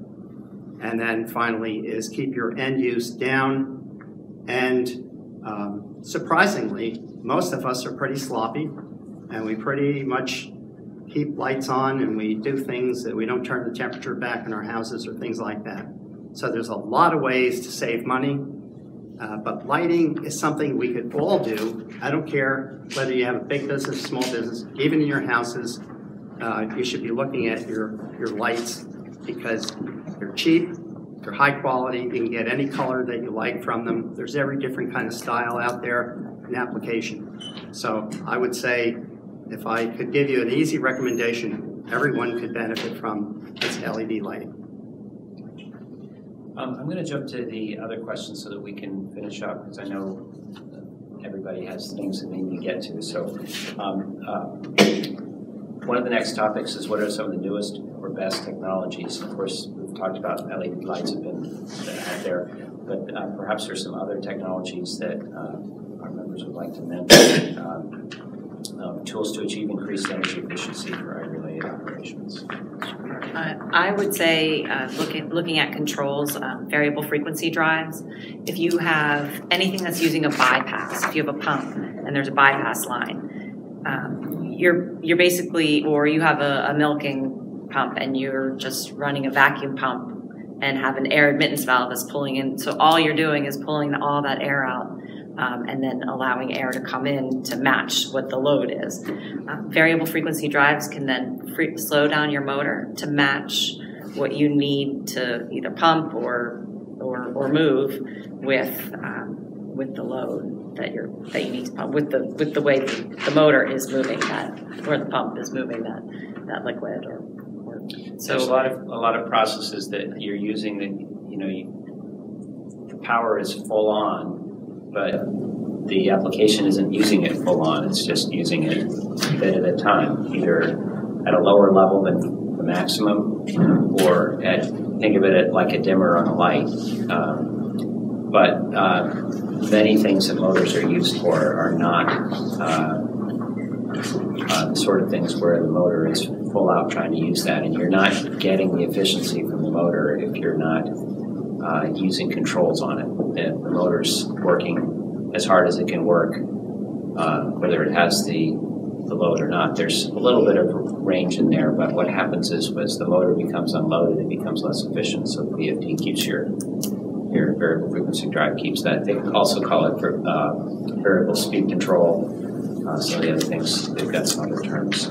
And then finally is keep your end use down. And um, surprisingly, most of us are pretty sloppy and we pretty much keep lights on and we do things that we don't turn the temperature back in our houses or things like that. So there's a lot of ways to save money, uh, but lighting is something we could all do. I don't care whether you have a big business, small business, even in your houses, uh, you should be looking at your, your lights because they're cheap, they're high quality, you can get any color that you like from them. There's every different kind of style out there and application. So I would say if I could give you an easy recommendation everyone could benefit from, it's LED lighting. Um, I'm going to jump to the other questions so that we can finish up because I know everybody has things that they need to get to. So, um, uh, one of the next topics is what are some of the newest or best technologies? Of course, we've talked about LED lights have been out there, but uh, perhaps there's some other technologies that uh, our members would like to mention. Um, um, tools to achieve increased energy efficiency for ag-related operations? Uh, I would say uh, looking looking at controls, um, variable frequency drives. If you have anything that's using a bypass, if you have a pump and there's a bypass line, um, you're you're basically, or you have a, a milking pump and you're just running a vacuum pump and have an air admittance valve that's pulling in. So all you're doing is pulling all that air out um, and then allowing air to come in to match what the load is. Uh, variable frequency drives can then free, slow down your motor to match what you need to either pump or or, or move with um, with the load that you're that you need to pump with the with the way the motor is moving that or the pump is moving that that liquid or, so a lot of a lot of processes that you're using that you know you, the power is full on but the application isn't using it full on. It's just using it a bit at a time, either at a lower level than the maximum or at think of it like a dimmer on a light. Um, but uh, many things that motors are used for are not uh, uh, the sort of things where the motor is full out trying to use that, and you're not getting the efficiency from the motor if you're not uh, using controls on it. The, motor's working as hard as it can work, uh, whether it has the the load or not. There's a little bit of range in there, but what happens is as the motor becomes unloaded, it becomes less efficient. So VFD keeps your your variable frequency drive keeps that. They also call it for, uh, variable speed control. Uh, some of the other things, they've got some other terms.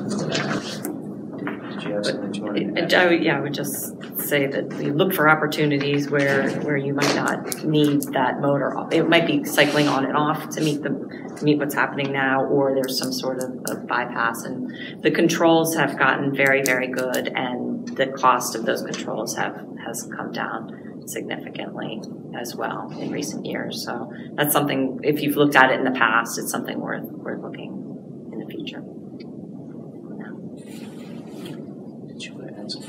Did you have something? I would, yeah, I would just say that we look for opportunities where, where you might not need that motor. It might be cycling on and off to meet the, meet what's happening now, or there's some sort of, of bypass. And the controls have gotten very, very good, and the cost of those controls have, has come down significantly as well in recent years. So that's something, if you've looked at it in the past, it's something worth, worth looking in the future.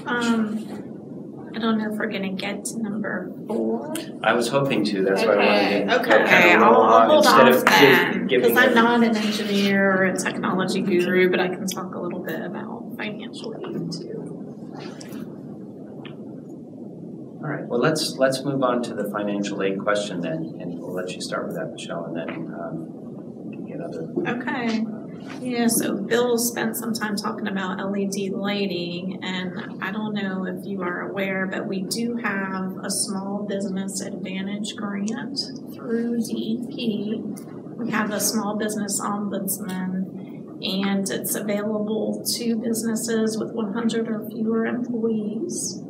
Um, I don't know if we're gonna get to number four. I was hoping to, that's why I wanted to okay, of I'll, roll I'll hold instead off of then, giving because I'm not an engineer or a technology guru, but I can talk a little bit about financial aid too. All right, well, let's, let's move on to the financial aid question then, and we'll let you start with that, Michelle, and then, um, we can get other. Okay. Yeah, so Bill spent some time talking about LED lighting, and I don't know if you are aware, but we do have a small business advantage grant through DEP. We have a small business ombudsman, and it's available to businesses with 100 or fewer employees.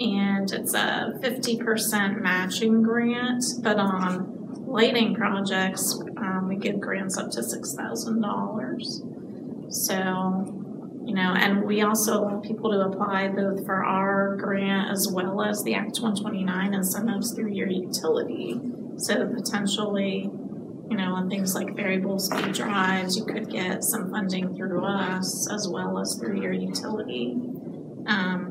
And it's a 50% matching grant, but on lighting projects, um, we give grants up to six thousand dollars. So, you know, and we also allow people to apply both for our grant as well as the Act one twenty-nine incentives through your utility. So potentially, you know, on things like variable speed drives, you could get some funding through us as well as through your utility. Um,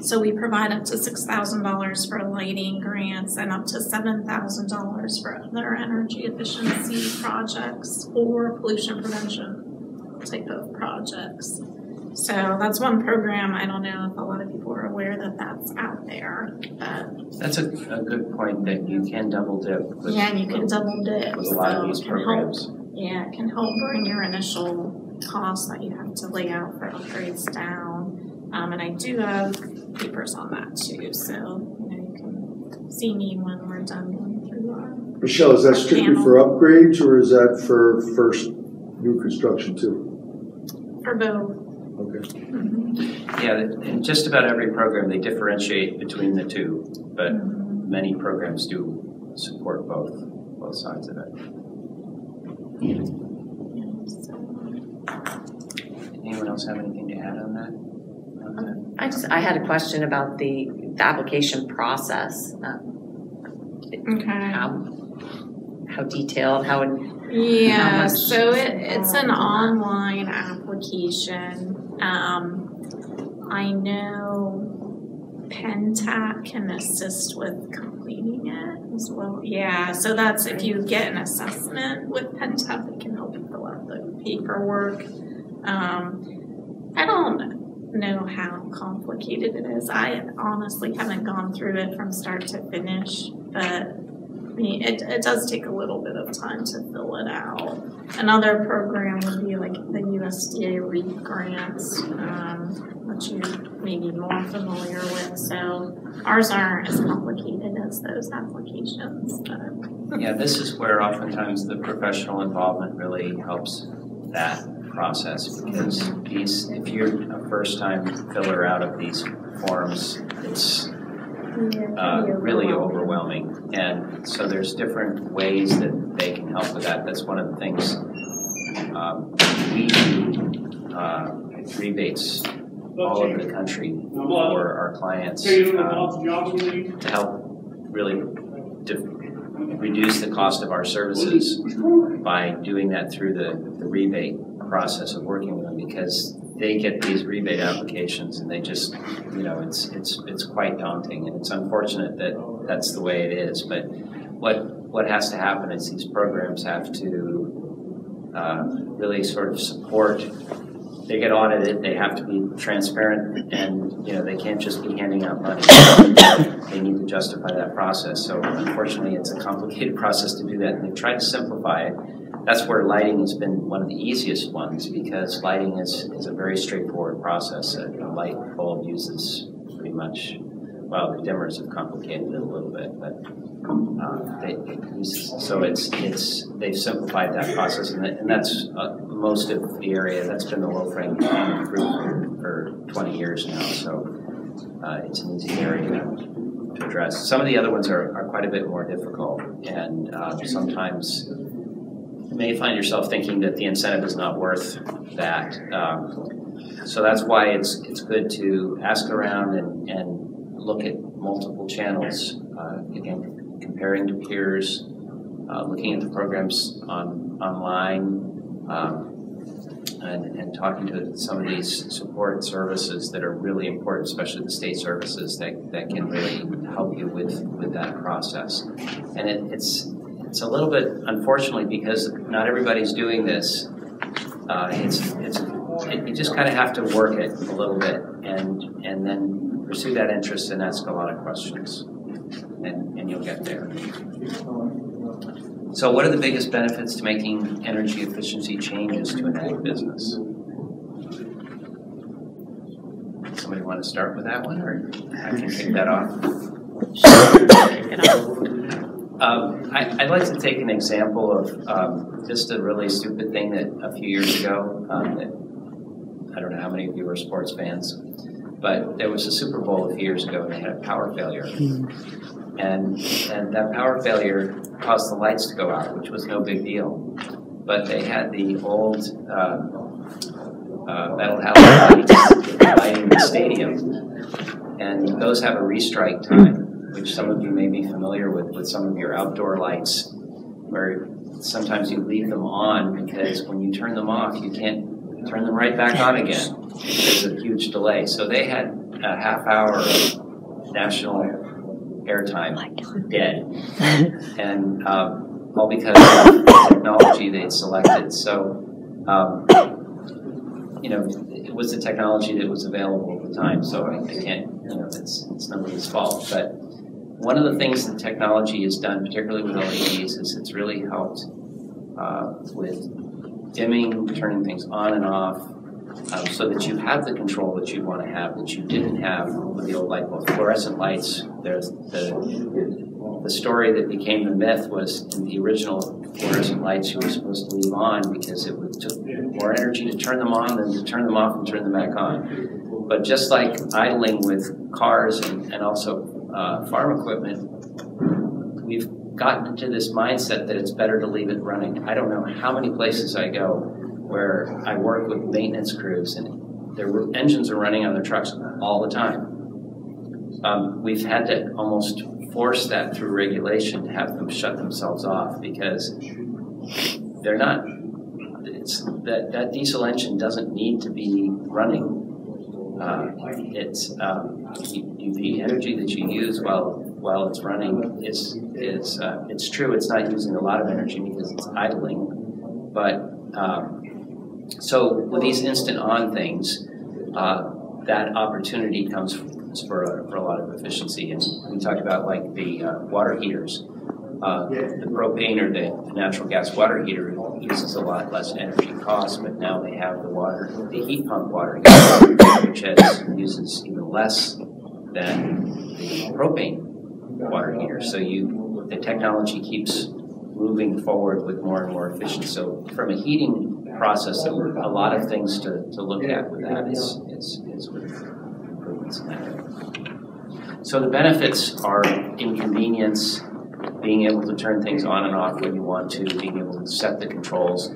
so we provide up to six thousand dollars for lighting grants and up to seven thousand dollars for other energy efficiency projects or pollution prevention type of projects. So that's one program. I don't know if a lot of people are aware that that's out there, but That's a, a good point, that you can double dip with. yeah, and you can double dip. With a lot of so these it can help- programs. Yeah, it can help bring your initial costs that you have to lay out for upgrades down. Um, and I do have papers on that too, so you know you can see me when we're done going through our Michelle, is that strictly Panel. for upgrades or is that for first new construction too? for both. Okay. Yeah, in just about every program, they differentiate between the two, but many programs do support both, both sides of it. Anyone else have anything to add on that? I just, I had a question about the, the application process. um, Okay. How, how detailed, how, how Yeah, much? so it, it's an online application. Um, I know PennTAP can assist with completing it as well. Yeah, so that's if you get an assessment with PennTAP, they can help you fill out the paperwork. Um, I don't know how complicated it is. I honestly haven't gone through it from start to finish, but I mean, it, it does take a little bit of time to fill it out. Another program would be like the USDA REAP grants, um, which you may be more familiar with. So ours aren't as complicated as those applications, but Yeah, this is where oftentimes the professional involvement really helps that process because these, if you're a first-time filler out of these forms, it's uh, really overwhelming. And so there's different ways that they can help with that. That's one of the things um, we do uh, rebates all over the country for our clients um, to help really reduce the cost of our services by doing that through the, the rebate process of working with them because they get these rebate applications and they just, you know, it's, it's, it's quite daunting and it's unfortunate that that's the way it is. But what, what has to happen is these programs have to uh, really sort of support they get audited, they have to be transparent, and you know they can't just be handing out money. they need to justify that process. So unfortunately, it's a complicated <laughs> process to do that. And they've tried to simplify it. That's where lighting has been one of the easiest ones because lighting is, is a very straightforward process. A, a light bulb uses pretty much well, the dimmers have complicated it a little bit, but uh, they, so it's it's they've simplified that process, and, that, and that's uh, most of the area. That's been the low frame group for 20 years now, so uh, it's an easy area to, to address. Some of the other ones are, are quite a bit more difficult, and uh, sometimes you may find yourself thinking that the incentive is not worth that. Um, so that's why it's it's good to ask around and, and look at multiple channels, uh, again, comparing to peers, uh, looking at the programs on online, um, and, and talking to some of these support services that are really important, especially the state services that, that can really help you with, with that process. And it, it's it's a little bit unfortunately because not everybody's doing this. Uh, it's it's it, you just kind of have to work it a little bit and and then pursue that interest and ask a lot of questions, and, and you'll get there. So, what are the biggest benefits to making energy efficiency changes to an ag business? Somebody want to start with that one, or I can take that off? Um, I, would like to take an example of um, just a really stupid thing that a few years ago, um, that, I don't know how many of you are sports fans, but there was a Super Bowl a few years ago and they had a power failure. Mm. And, and that power failure caused the lights to go out, which was no big deal. But they had the old uh, uh, metal halide lights lighting the stadium. And those have a restrike time, which some of you may be familiar with, with some of your outdoor lights, where sometimes you leave them on because when you turn them off, you can't turn them right back on again. There's a huge delay. So they had a half hour of national airtime dead, and um, all because of the technology they'd selected. So, um, you know, it was the technology that was available at the time. So I, I can't, you know, it's it's nobody's fault. But one of the things that technology has done, particularly with LEDs, is it's really helped uh, with dimming, turning things on and off, um, so that you have the control that you want to have that you didn't have with the old light bulbs. Fluorescent lights, there's the, the story that became the myth was in the original fluorescent lights you were supposed to leave on because it would took more energy to turn them on than to turn them off and turn them back on. But just like idling with cars and, and also uh, farm equipment, we've gotten into this mindset that it's better to leave it running. I don't know how many places I go where I work with maintenance crews and their engines are running on their trucks all the time. Um, we've had to almost force that through regulation to have them shut themselves off because they're not. It's that that diesel engine doesn't need to be running. Uh, it's um, the energy that you use while while it's running is is uh, it's true. It's not using a lot of energy because it's idling, but um, so with these instant on things, uh, that opportunity comes for a, for a lot of efficiency. And we talked about like the uh, water heaters. Uh, the propane or the natural gas water heater uses a lot less energy cost, but now they have the water, the heat pump water heater, which has, uses even less the propane water heater. So you, the technology keeps moving forward with more and more efficient. So from a heating process, there were a lot of things to, to look at with that is, is, is with improvements in that. So the benefits are inconvenience, being able to turn things on and off when you want to, being able to set the controls.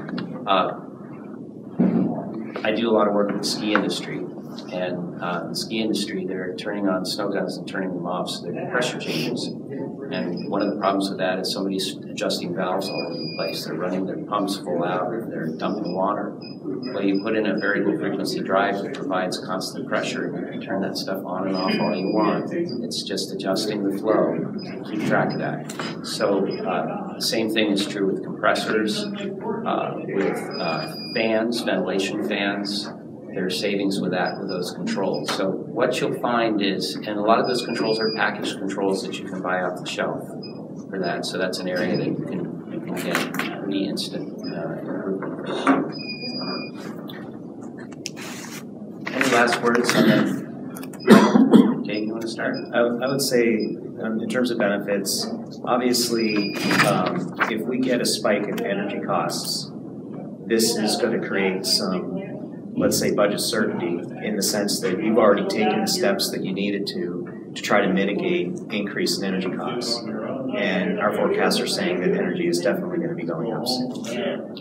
Uh, I do a lot of work with the ski industry, and uh, the ski industry, they're turning on snow guns and turning them off, so they're pressure changes. And one of the problems with that is somebody's adjusting valves all over the place. They're running their pumps full out, they're dumping water. Well, you put in a variable frequency drive that provides constant pressure, and you can turn that stuff on and off all you want. It's just adjusting the flow. Keep track of that. So, uh, same thing is true with compressors, uh, with uh, fans, ventilation fans. There's savings with that, with those controls. So, what you'll find is, and a lot of those controls are packaged controls that you can buy off the shelf for that. So, that's an area that you can, you can get pretty instant uh, improvement. Any last words on that? Jake, you want to start? I, I would say, um, in terms of benefits, obviously, um, if we get a spike in energy costs, this is going to create some, let's say, budget certainty in the sense that you've already taken the steps that you needed to to try to mitigate increase in energy costs. And our forecasts are saying that energy is definitely going to be going up.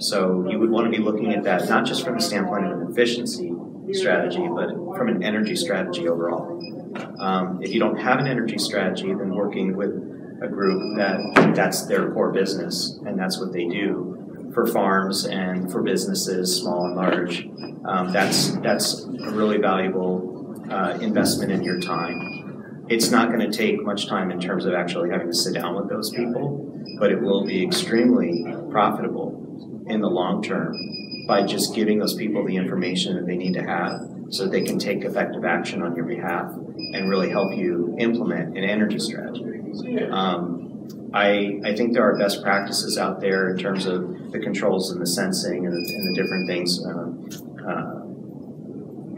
So you would want to be looking at that not just from the standpoint of an efficiency strategy, but from an energy strategy overall. Um, if you don't have an energy strategy, then working with a group that that's their core business and that's what they do for farms and for businesses, small and large, um, that's that's a really valuable uh, investment in your time. It's not going to take much time in terms of actually having to sit down with those people, but it will be extremely profitable in the long term by just giving those people the information that they need to have so that they can take effective action on your behalf and really help you implement an energy strategy. Um, I, I think there are best practices out there in terms of the controls and the sensing and the, and the different things, um, uh,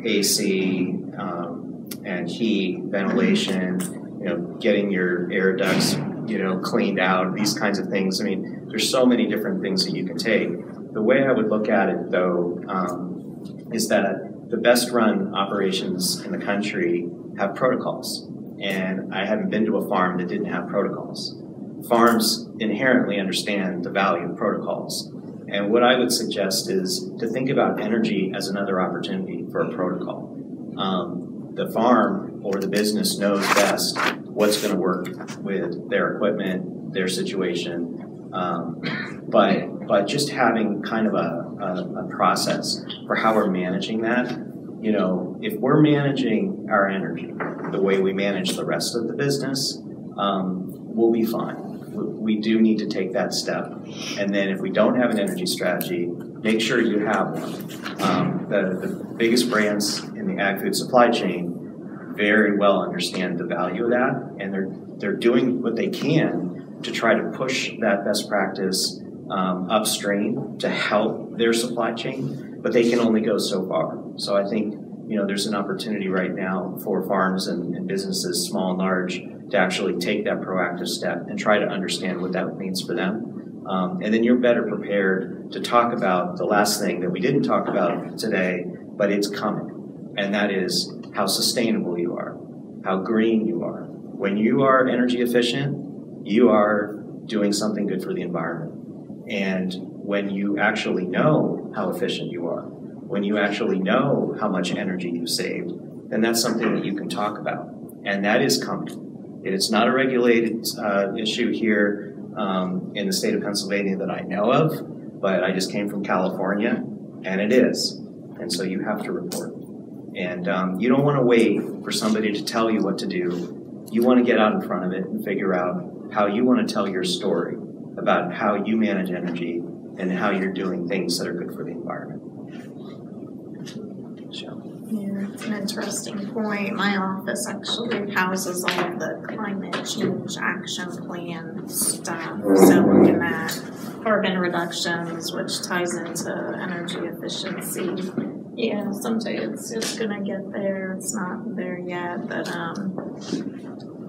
AC um, and heat, ventilation, you know, getting your air ducts, you know, cleaned out, these kinds of things. I mean, there's so many different things that you can take. The way I would look at it, though, um, is that the best run operations in the country have protocols. And I haven't been to a farm that didn't have protocols. Farms inherently understand the value of protocols. And what I would suggest is to think about energy as another opportunity for a protocol. Um, the farm or the business knows best what's going to work with their equipment, their situation. Um, but but just having kind of a, a, a process for how we're managing that you know, if we're managing our energy the way we manage the rest of the business, um, we'll be fine. We do need to take that step. And then if we don't have an energy strategy, make sure you have one. Um, the, the biggest brands in the ag food supply chain very well understand the value of that, and they're, they're doing what they can to try to push that best practice um, upstream to help their supply chain, but they can only go so far. So I think you know there's an opportunity right now for farms and, and, businesses, small and large, to actually take that proactive step and try to understand what that means for them. Um, and then you're better prepared to talk about the last thing that we didn't talk about today, but it's coming, and that is how sustainable you are, how green you are. When you are energy efficient, you are doing something good for the environment. And when you actually know how efficient you are, when you actually know how much energy you saved, then that's something that you can talk about. And that is coming. It's not a regulated uh, issue here um, in the state of Pennsylvania that I know of, but I just came from California, and it is. And so you have to report. And um, you don't want to wait for somebody to tell you what to do. You want to get out in front of it and figure out how you want to tell your story about how you manage energy and how you're doing things that are good for the environment. Yeah, it's an interesting point. My office actually houses all of the climate change action plan stuff. So looking at carbon reductions, which ties into energy efficiency. Yeah, someday it's it's gonna get there. It's not there yet, but um,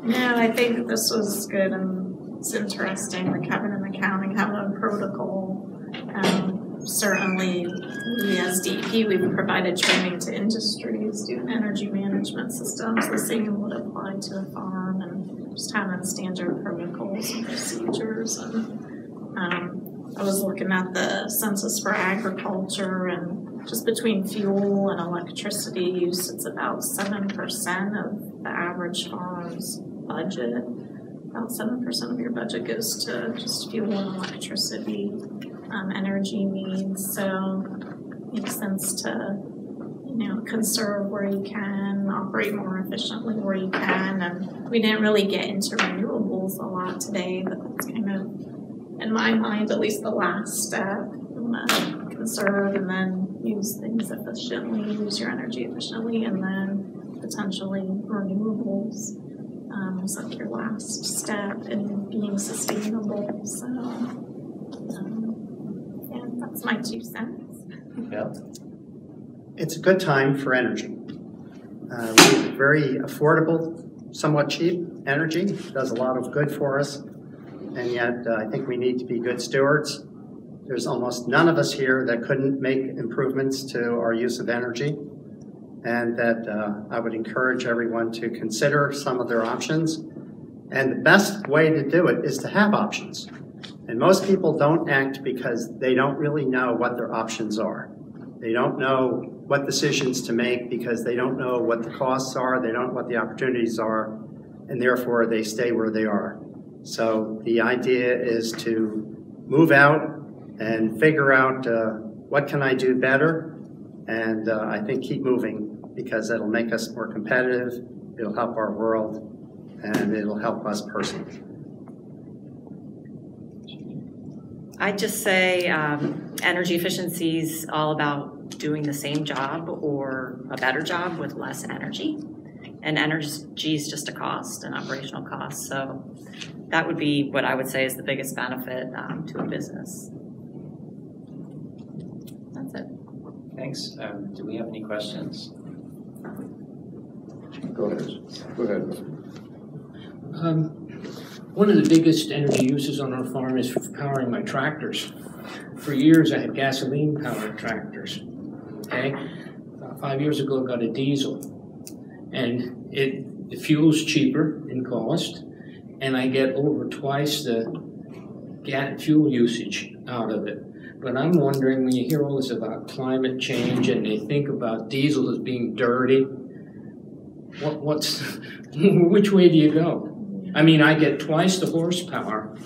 yeah, I think this was good and it's interesting. The Kevin and the county have a protocol. Certainly we as DEP, we've provided training to industries, do energy management systems. The same would apply to a farm and just having standard protocols and procedures. And um, I was looking at the Census for Agriculture and just between fuel and electricity use, it's about 7% of the average farm's budget. About 7% of your budget goes to just fuel and electricity um, energy needs. So, makes sense to, you know, conserve where you can, operate more efficiently where you can. And we didn't really get into renewables a lot today, but that's kind of, in my mind, at least the last step. Conserve and then use things efficiently, use your energy efficiently, and then potentially renewables um, is like your last step in being sustainable. So, um, that's my two cents. Yeah. It's a good time for energy. Uh, we have very affordable, somewhat cheap energy, does a lot of good for us, and yet uh, I think we need to be good stewards. There's almost none of us here that couldn't make improvements to our use of energy, and that uh, I would encourage everyone to consider some of their options. And the best way to do it is to have options. And most people don't act because they don't really know what their options are. They don't know what decisions to make because they don't know what the costs are, they don't know what the opportunities are, and therefore they stay where they are. So the idea is to move out and figure out uh, what can I do better, and uh, I think keep moving because it'll make us more competitive, it'll help our world, and it'll help us personally. I'd just say um, energy efficiency is all about doing the same job or a better job with less energy. And energy is just a cost, an operational cost. So that would be what I would say is the biggest benefit um, to a business. That's it. Thanks. Um, do we have any questions? Go ahead. Go ahead. One of the biggest energy uses on our farm is for powering my tractors. For years, I had gasoline powered tractors. Okay, About five years ago, I got a diesel, and it the fuel's cheaper in cost, and I get over twice the fuel usage out of it. But I'm wondering when you hear all this about climate change and they think about diesel as being dirty, what, what's <laughs> which way do you go? I mean, I get twice the horsepower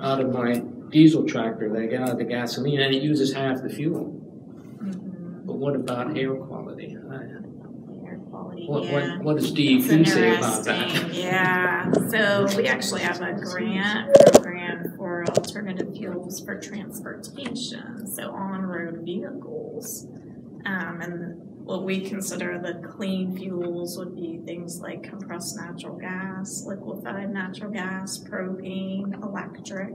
out of my diesel tractor that I get out of the gasoline, and it uses half the fuel. But what about air quality? Air quality, What, yeah. what, what does DEP say about that? Yeah, so we actually have a grant program for alternative fuels for transportation, so on-road vehicles. Um, and what we consider the clean fuels would be things like compressed natural gas, liquefied natural gas, propane, electric.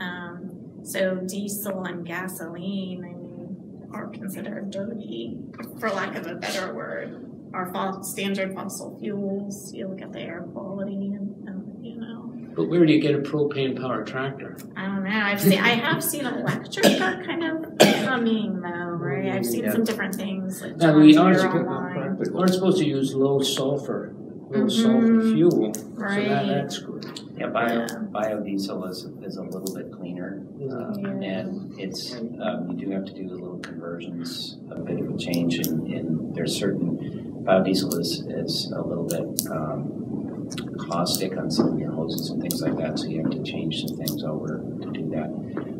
Um, so diesel and gasoline, I mean, are considered dirty, for lack of a better word. Our standard fossil fuels, you look at the air quality and, But where do you get a propane powered tractor? I don't know. I've seen, I have seen electric are kind of coming though, right? I've seen Yeah. some different things like Now, we are, Deere suppo- we're supposed to use low sulfur, low Mhm. sulfur fuel, Right. so that, that's good. Yeah, bio, Yeah. biodiesel is, is a little bit cleaner. uh, And it's, um, you do have to do a little conversions, a bit of a change in, in, there's certain, biodiesel is, is a little bit, um, caustic on some of your and things like that, so you have to change some things over to do that.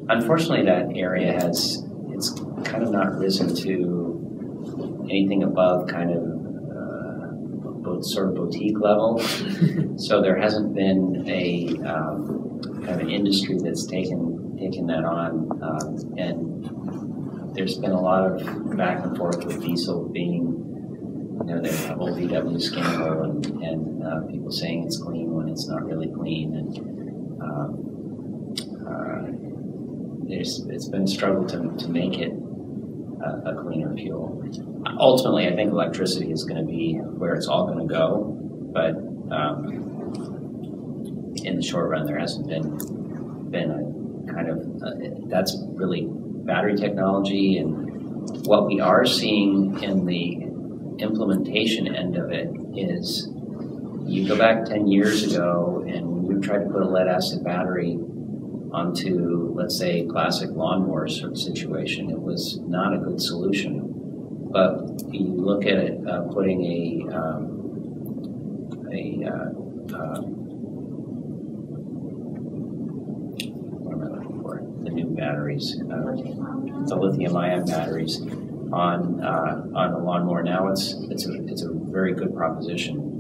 Unfortunately, that area has, it's kind of not risen to anything above kind of, uh, bo- sort of boutique level. <laughs> So there hasn't been a, um, kind of an industry that's taken, taken that on. Um, and there's been a lot of back and forth with diesel being, you know, they have old VW scandal and, and, uh, people saying it's clean when it's not really clean and, um, uh, there's, it's been a struggle to, to make it a, a cleaner fuel. Ultimately, I think electricity is gonna be where it's all gonna go, but, um, in the short run, there hasn't been, been a kind of, uh, that's really battery technology and what we are seeing in the implementation end of it is you go back 10 years ago and you tried to put a lead acid battery onto, let's say, classic lawnmower sort of situation, it was not a good solution. But you look at it, uh, putting a, um, a, uh, um, what am I looking for? the new batteries, uh, the lithium ion batteries on, uh, on the lawnmower now, it's, it's a, it's a very good proposition.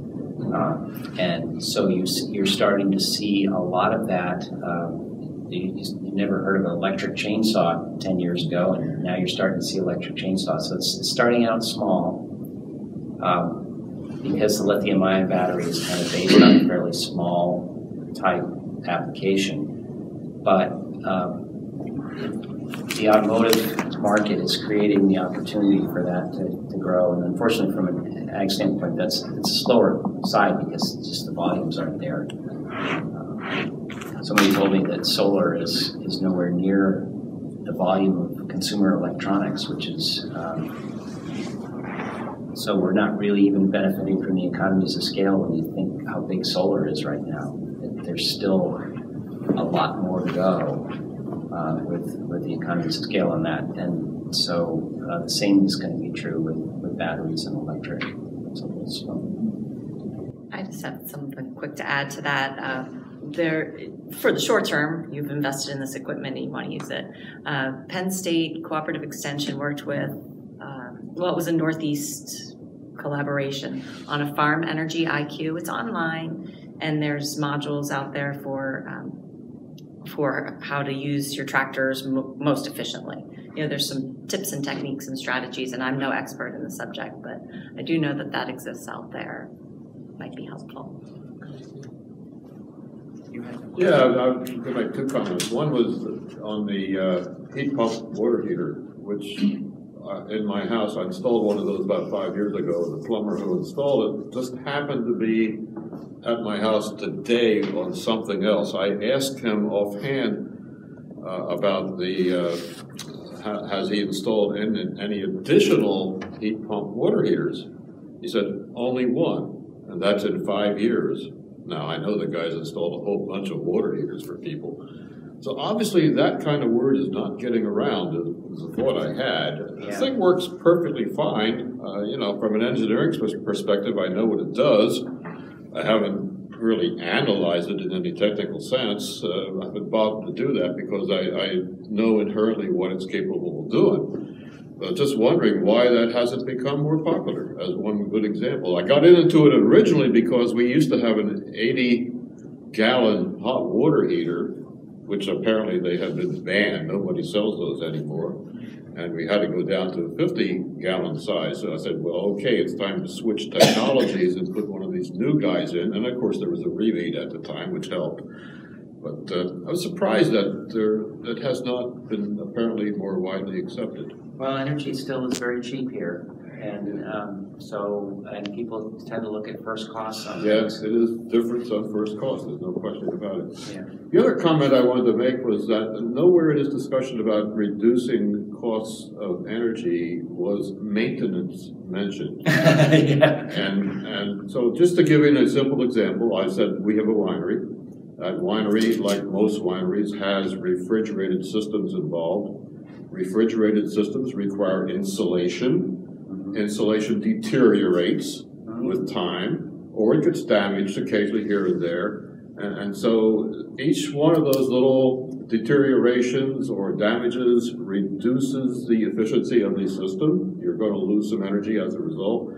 Uh, and so you, you're starting to see a lot of that. Um, you, you never heard of an electric chainsaw 10 years ago, and now you're starting to see electric chainsaws. So it's, it's starting out small um, because the lithium ion battery is kind of based on a fairly small type application. But um, the automotive market is creating the opportunity for that to, to grow. And unfortunately, from an ag standpoint, that's it's a slower side because just the volumes aren't there. Uh, somebody told me that solar is, is nowhere near the volume of consumer electronics, which is um, so we're not really even benefiting from the economies of scale when you think how big solar is right now. There's still a lot more to go uh, with with the economies of scale on that, and so uh, the same is going to be true with, with batteries and electric. So, so I just have something quick to add to that. Uh, there, for the short term, you've invested in this equipment and you want to use it. Uh, Penn State Cooperative Extension worked with, uh, well, it was a Northeast collaboration on a farm energy IQ. It's online, and there's modules out there for um, for how to use your tractors mo- most efficiently. You know, there's some tips and techniques and strategies, and I'm no expert in the subject, but I do know that that exists out there. Might be helpful. Yeah, I was going to make two comments. One was on the uh, heat pump water heater, which in my house, I installed one of those about five years ago. The plumber who installed it just happened to be at my house today on something else. I asked him offhand uh, about the, uh, ha- has he installed any additional heat pump water heaters? He said, only one, and that's in five years. Now, I know the guy's installed a whole bunch of water heaters for people. So obviously, that kind of word is not getting around, is the thought I had. The thing works perfectly fine. Uh, you know, from an engineering perspective, I know what it does. I haven't really analyzed it in any technical sense. Uh, I haven't bothered to do that because I, I know inherently what it's capable of doing. But just wondering why that hasn't become more popular as one good example. I got into it originally because we used to have an 80 gallon hot water heater, which apparently they have been banned. Nobody sells those anymore. And we had to go down to a 50 gallon size. So I said, well, okay, it's time to switch technologies and put one of these new guys in. And of course, there was a rebate at the time, which helped. But uh, I was surprised that there, that has not been apparently more widely accepted. Well, energy still is very cheap here, and um, so and people tend to look at first costs on Yes, it is difference on first cost, there's no question about it. Yeah. The other comment I wanted to make was that nowhere in this discussion about reducing costs of energy was maintenance mentioned. <laughs> And, and so just to give you a simple example, I said we have a winery. That winery, like most wineries, has refrigerated systems involved. Refrigerated systems require insulation. Insulation deteriorates with time, or it gets damaged occasionally here and there. And, and so each one of those little deteriorations or damages reduces the efficiency of the system. You're going to lose some energy as a result.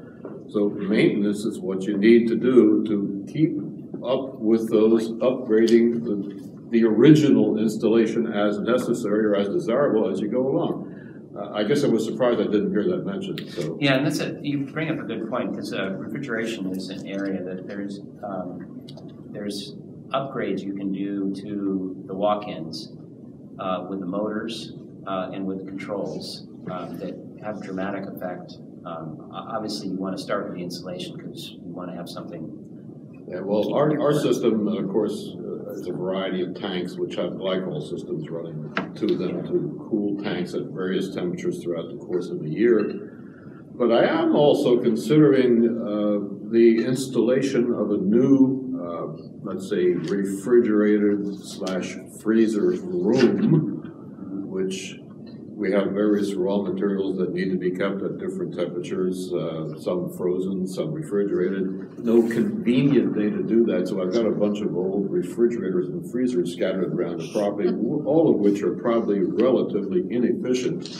So maintenance is what you need to do to keep up with those, upgrading the, the original installation as necessary or as desirable as you go along. Uh, I guess I was surprised I didn't hear that mentioned, so. Yeah, and that's a, you bring up a good point, because uh, refrigeration is an area that there's, um, there's upgrades you can do to the walk-ins uh, with the motors uh, and with the controls um, that have dramatic effect. Um, Obviously, you want to start with the insulation, because you want to have something Yeah, well, our, our system, of course, is a variety of tanks which have glycol systems running to them to cool tanks at various temperatures throughout the course of the year. But I am also considering uh, the installation of a new, uh, let's say, refrigerated slash freezer room, which we have various raw materials that need to be kept at different temperatures, uh, some frozen, some refrigerated. No convenient day to do that, so I've got a bunch of old refrigerators and freezers scattered around the property, all of which are probably relatively inefficient.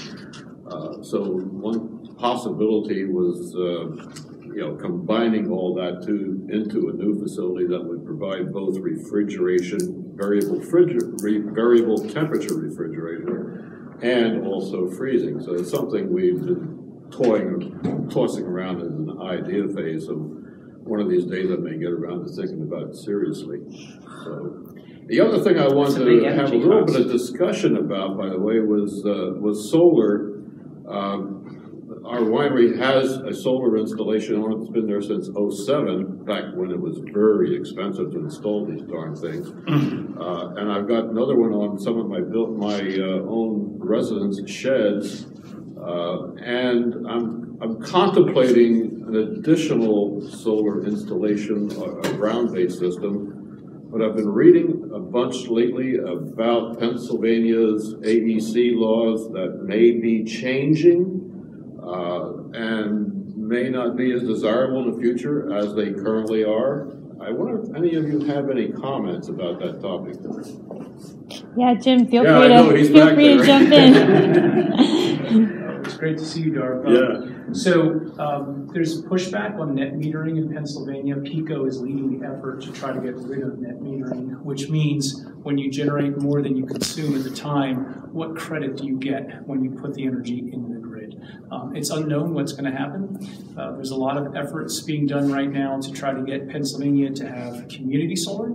Uh, so one possibility was, uh, you know, combining all that to into a new facility that would provide both refrigeration, variable re, variable temperature refrigeration, and also freezing. So it's something we've been toying, tossing around as an idea phase. So one of these days I may get around to thinking about it seriously. So the other thing I wanted to have a little cost. bit of discussion about, by the way, was uh, was solar. Um, our winery has a solar installation on it. It's been there since 07, back when it was very expensive to install these darn things. <clears throat> Uh, and I've got another one on some of my built my uh, own residence sheds. Uh, and I'm, I'm contemplating an additional solar installation, a ground-based system. But I've been reading a bunch lately about Pennsylvania's AEC laws that may be changing uh, and may not be as desirable in the future as they currently are. I wonder if any of you have any comments about that topic. Yeah, Jim, feel yeah, free to feel free there. to jump in. <laughs> It's great to see you, Darb. Yeah. So um, there's pushback on net metering in Pennsylvania. PECO is leading the effort to try to get rid of net metering, which means when you generate more than you consume at the time, what credit do you get when you put the energy in the grid? Um, it's unknown what's going to happen. Uh, there's a lot of efforts being done right now to try to get Pennsylvania to have community solar.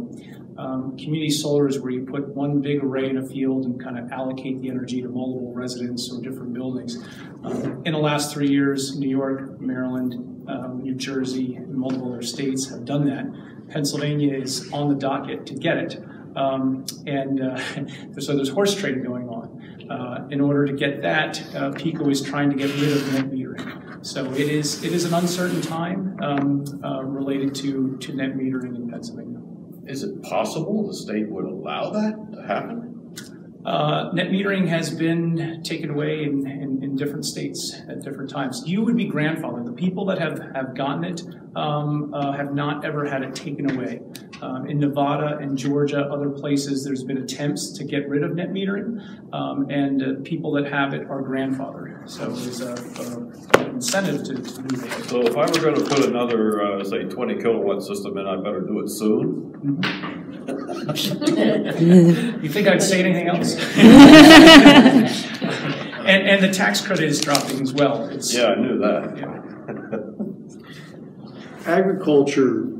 Um, community solar is where you put one big array in a field and kind of allocate the energy to multiple residents or different buildings. Um, in the last three years, New York, Maryland, um, New Jersey, and multiple other states have done that. Pennsylvania is on the docket to get it. Um, and uh, <laughs> so there's horse trading going on. Uh, in order to get that, uh, PECO is trying to get rid of net metering. So it is it is an uncertain time um, uh, related to, to net metering in Pennsylvania. Is it possible the state would allow that to happen? Uh, net metering has been taken away in, in, in, different states at different times. You would be grandfathered. The people that have, have gotten it um, uh, have not ever had it taken away. Um, in Nevada and Georgia, other places, there's been attempts to get rid of net metering, um, and uh, people that have it are grandfathered. So there's a, a, an incentive to, to do that. So if I were going to put another, uh, say, 20 kilowatt system in, I better do it soon? you think I'd say anything else? <laughs> and, and the tax credit is dropping as well. It's, yeah, I knew that. Yeah. <laughs> Agriculture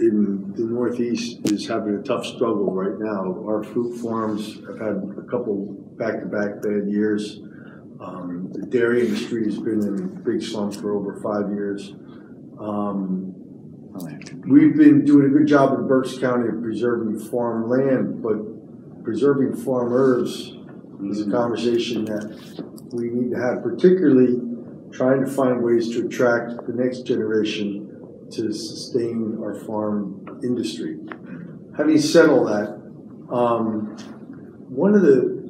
in the Northeast is having a tough struggle right now. Our fruit farms have had a couple back-to-back bad years. Um, the dairy industry has been in a big slump for over five years. Um, we've been doing a good job in Berks County of preserving farm land, but preserving farmers is a conversation that we need to have, particularly trying to find ways to attract the next generation to sustain our farm industry. Having said all that, um, one of the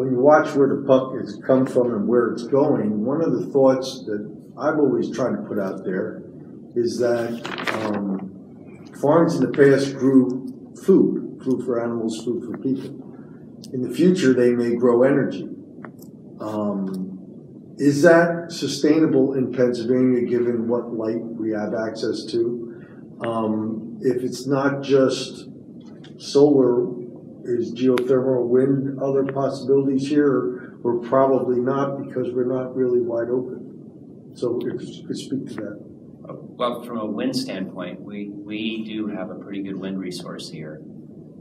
when you watch where the puck has come from and where it's going, one of the thoughts that I've always tried to put out there is that um, farms in the past grew food, food for animals, food for people. In the future, they may grow energy. Um, is that sustainable in Pennsylvania given what light we have access to? Um, if it's not just solar, is geothermal wind other possibilities here? Or probably not because we're not really wide open. So if you could speak to that. Well, from a wind standpoint, we, we do have a pretty good wind resource here.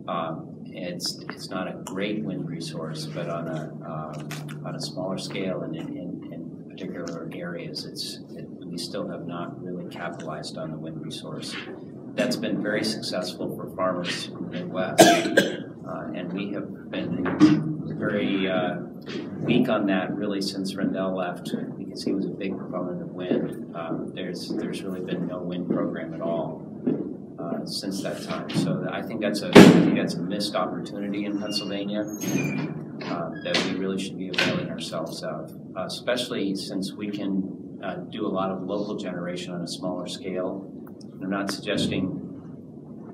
Um, it's it's not a great wind resource, but on a um, on a smaller scale and in, in, in particular areas, it's it, we still have not really capitalized on the wind resource. That's been very successful for farmers in the Midwest, uh, and we have been very uh, weak on that really since Rendell left because he was a big proponent of wind. Um, there's there's really been no wind program at all uh, since that time. So I think that's a I think that's a missed opportunity in Pennsylvania. Uh, that we really should be availing ourselves of, uh, especially since we can uh, do a lot of local generation on a smaller scale. I'm not suggesting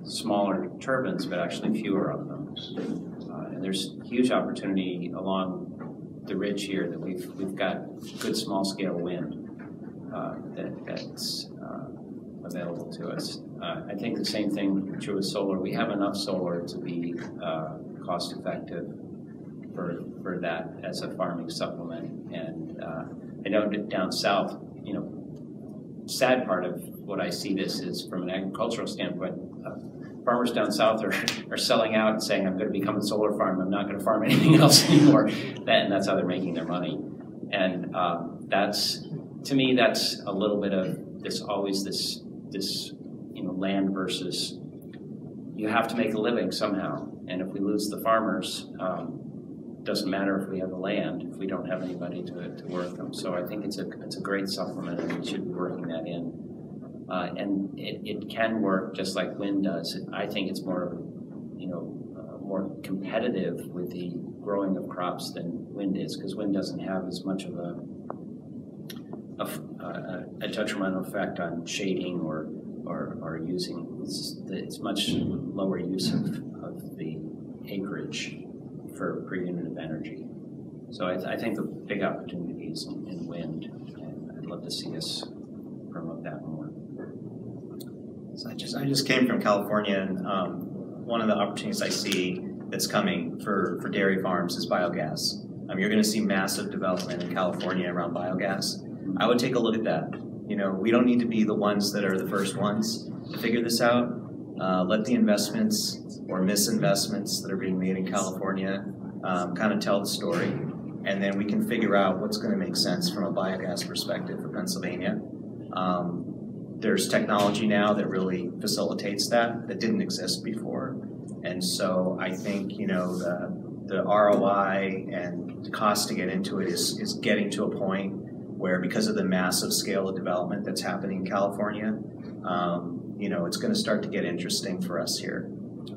smaller turbines, but actually fewer of them. Uh, and there's huge opportunity along the ridge here that we've we've got good small scale wind uh, that that's uh, available to us. Uh, I think the same thing true with solar. We have enough solar to be uh, cost effective for for that as a farming supplement. And uh, I know down south, you know, sad part of what I see this is from an agricultural standpoint farmers down south are, <laughs> are selling out and saying, I'm going to become a solar farm. I'm not going to farm <laughs> anything else anymore. That, and that's how they're making their money. And um, that's, to me, that's a little bit of this always this, this, you know, land versus you have to make a living somehow. And if we lose the farmers, um, doesn't matter if we have the land if we don't have anybody to, to work them. So I think it's a it's a great supplement, and we should be working that in. Uh, and it, it can work just like wind does. I think it's more, you know, uh, more competitive with the growing of crops than wind is, because wind doesn't have as much of a, a, a detrimental effect on shading or or, or using. It's, it's much lower use of, of the acreage for per unit of energy. So I, th- I think the big opportunity is in, in wind, and I'd love to see us promote that more. So I just I just came from California, and um, one of the opportunities I see that's coming for, for dairy farms is biogas. Um, you're going to see massive development in California around biogas. I would take a look at that. You know, we don't need to be the ones that are the first ones to figure this out. Uh, let the investments or misinvestments that are being made in California um, kind of tell the story, and then we can figure out what's going to make sense from a biogas perspective for Pennsylvania. Um, there's technology now that really facilitates that that didn't exist before. And so I think, you know, the, the ROI and the cost to get into it is, is getting to a point where because of the massive scale of development that's happening in California, um, you know, it's going to start to get interesting for us here.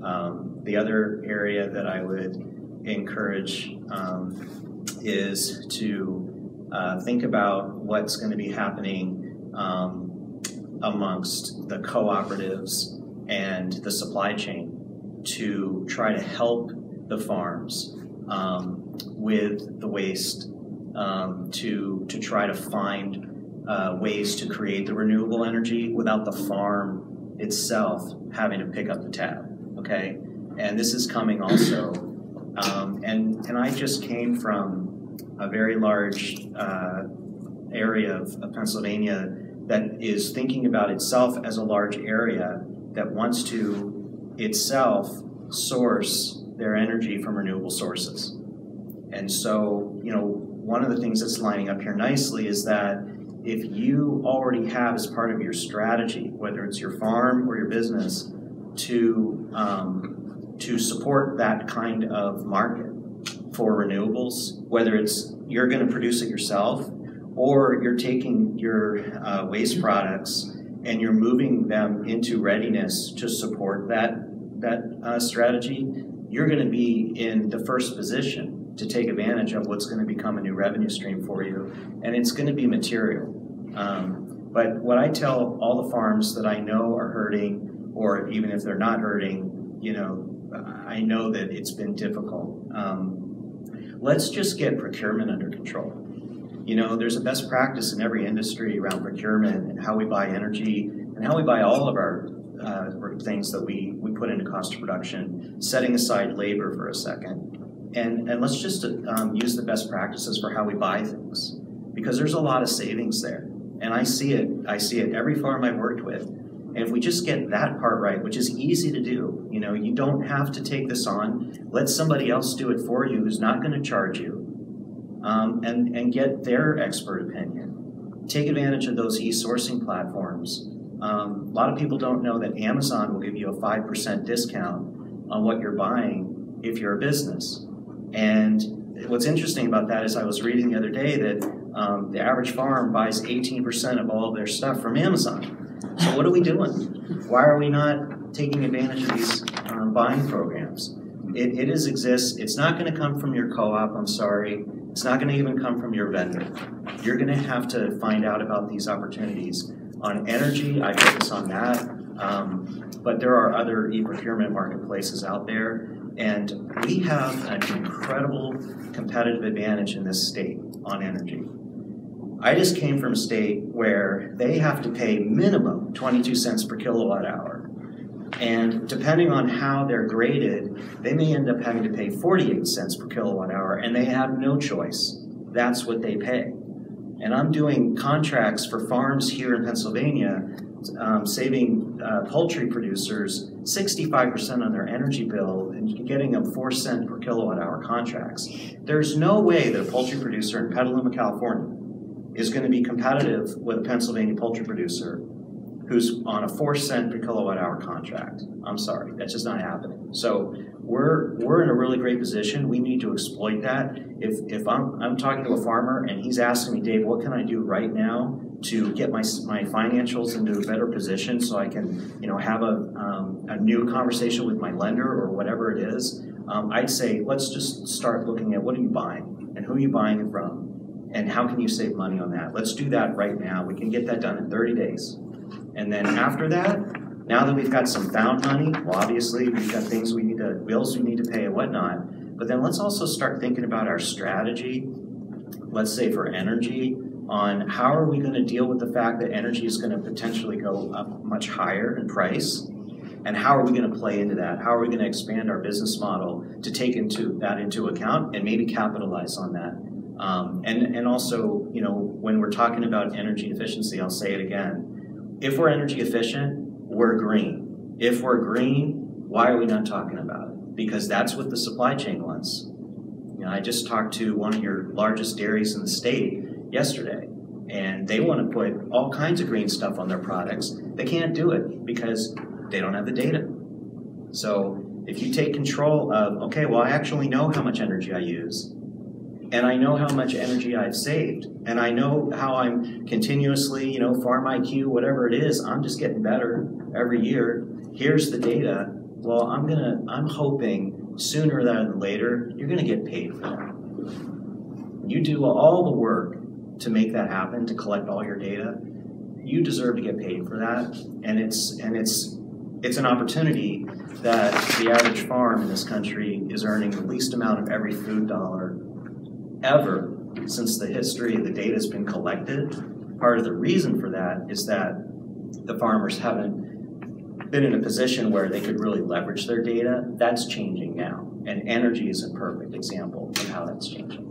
Um, the other area that I would encourage um, is to uh, think about what's going to be happening um, amongst the cooperatives and the supply chain to try to help the farms um, with the waste um, to, to try to find uh, ways to create the renewable energy without the farm itself having to pick up the tab. Okay, and this is coming also. Um, and and I just came from a very large uh, area of, of Pennsylvania that is thinking about itself as a large area that wants to itself source their energy from renewable sources. And so, you know, one of the things that's lining up here nicely is that if you already have as part of your strategy, whether it's your farm or your business, to um, to support that kind of market for renewables, whether it's you're going to produce it yourself or you're taking your uh, waste products and you're moving them into readiness to support that that uh, strategy, you're going to be in the first position to take advantage of what's going to become a new revenue stream for you, and it's going to be material. Um, but what I tell all the farms that I know are hurting, or even if they're not hurting, you know, I know that it's been difficult. Um, let's just get procurement under control. You know, there's a best practice in every industry around procurement and how we buy energy and how we buy all of our uh, things that we, we put into cost of production, setting aside labor for a second. And, and let's just um, use the best practices for how we buy things because there's a lot of savings there. And I see it, I see it every farm I've worked with. And if we just get that part right, which is easy to do, you know, you don't have to take this on. Let somebody else do it for you who's not going to charge you um, and, and get their expert opinion. Take advantage of those e-sourcing platforms. Um, a lot of people don't know that Amazon will give you a 5% discount on what you're buying if you're a business. And what's interesting about that is I was reading the other day that um, the average farm buys 18% of all of their stuff from Amazon. So what are we doing? Why are we not taking advantage of these um, buying programs? It, it is exists. It's not going to come from your co-op. I'm sorry. It's not going to even come from your vendor. You're going to have to find out about these opportunities. On energy, I focus on that. Um, but there are other e-procurement marketplaces out there, and we have an incredible competitive advantage in this state on energy. I just came from a state where they have to pay minimum 22 cents per kilowatt hour. And depending on how they're graded, they may end up having to pay 48 cents per kilowatt hour, and they have no choice. That's what they pay. And I'm doing contracts for farms here in Pennsylvania, um, saving uh, poultry producers 65% on their energy bill and getting them 4 cent per kilowatt hour contracts. There's no way that a poultry producer in Petaluma, California is going to be competitive with a Pennsylvania poultry producer who's on a four cent per kilowatt hour contract. I'm sorry, that's just not happening. So we're we're in a really great position. We need to exploit that. If if I'm I'm talking to a farmer and he's asking me, Dave, what can I do right now to get my my financials into a better position so I can you know have a um, a new conversation with my lender or whatever it is. Um, I'd say let's just start looking at what are you buying and who are you buying it from and how can you save money on that. Let's do that right now. We can get that done in 30 days. And then after that, now that we've got some found money, well, obviously we've got things we need to, bills we need to pay and whatnot. But then let's also start thinking about our strategy, let's say for energy, on how are we going to deal with the fact that energy is going to potentially go up much higher in price and how are we going to play into that how are we going to expand our business model to take into that into account and maybe capitalize on that um, and and also you know when we're talking about energy efficiency i'll say it again if we're energy efficient, we're green. If we're green, why are we not talking about it? Because that's what the supply chain wants. You know, I just talked to one of your largest dairies in the state yesterday, and they want to put all kinds of green stuff on their products. They can't do it because they don't have the data. So if you take control of, okay, well, I actually know how much energy I use and I know how much energy I've saved, and I know how I'm continuously, you know, farm IQ, whatever it is, I'm just getting better every year. Here's the data. Well, I'm gonna, I'm hoping sooner than later, you're gonna get paid for that. You do all the work to make that happen, to collect all your data. You deserve to get paid for that, and it's and it's it's an opportunity that the average farm in this country is earning the least amount of every food dollar ever since the history of the data has been collected. Part of the reason for that is that the farmers haven't been in a position where they could really leverage their data. That's changing now, and energy is a perfect example of how that's changing.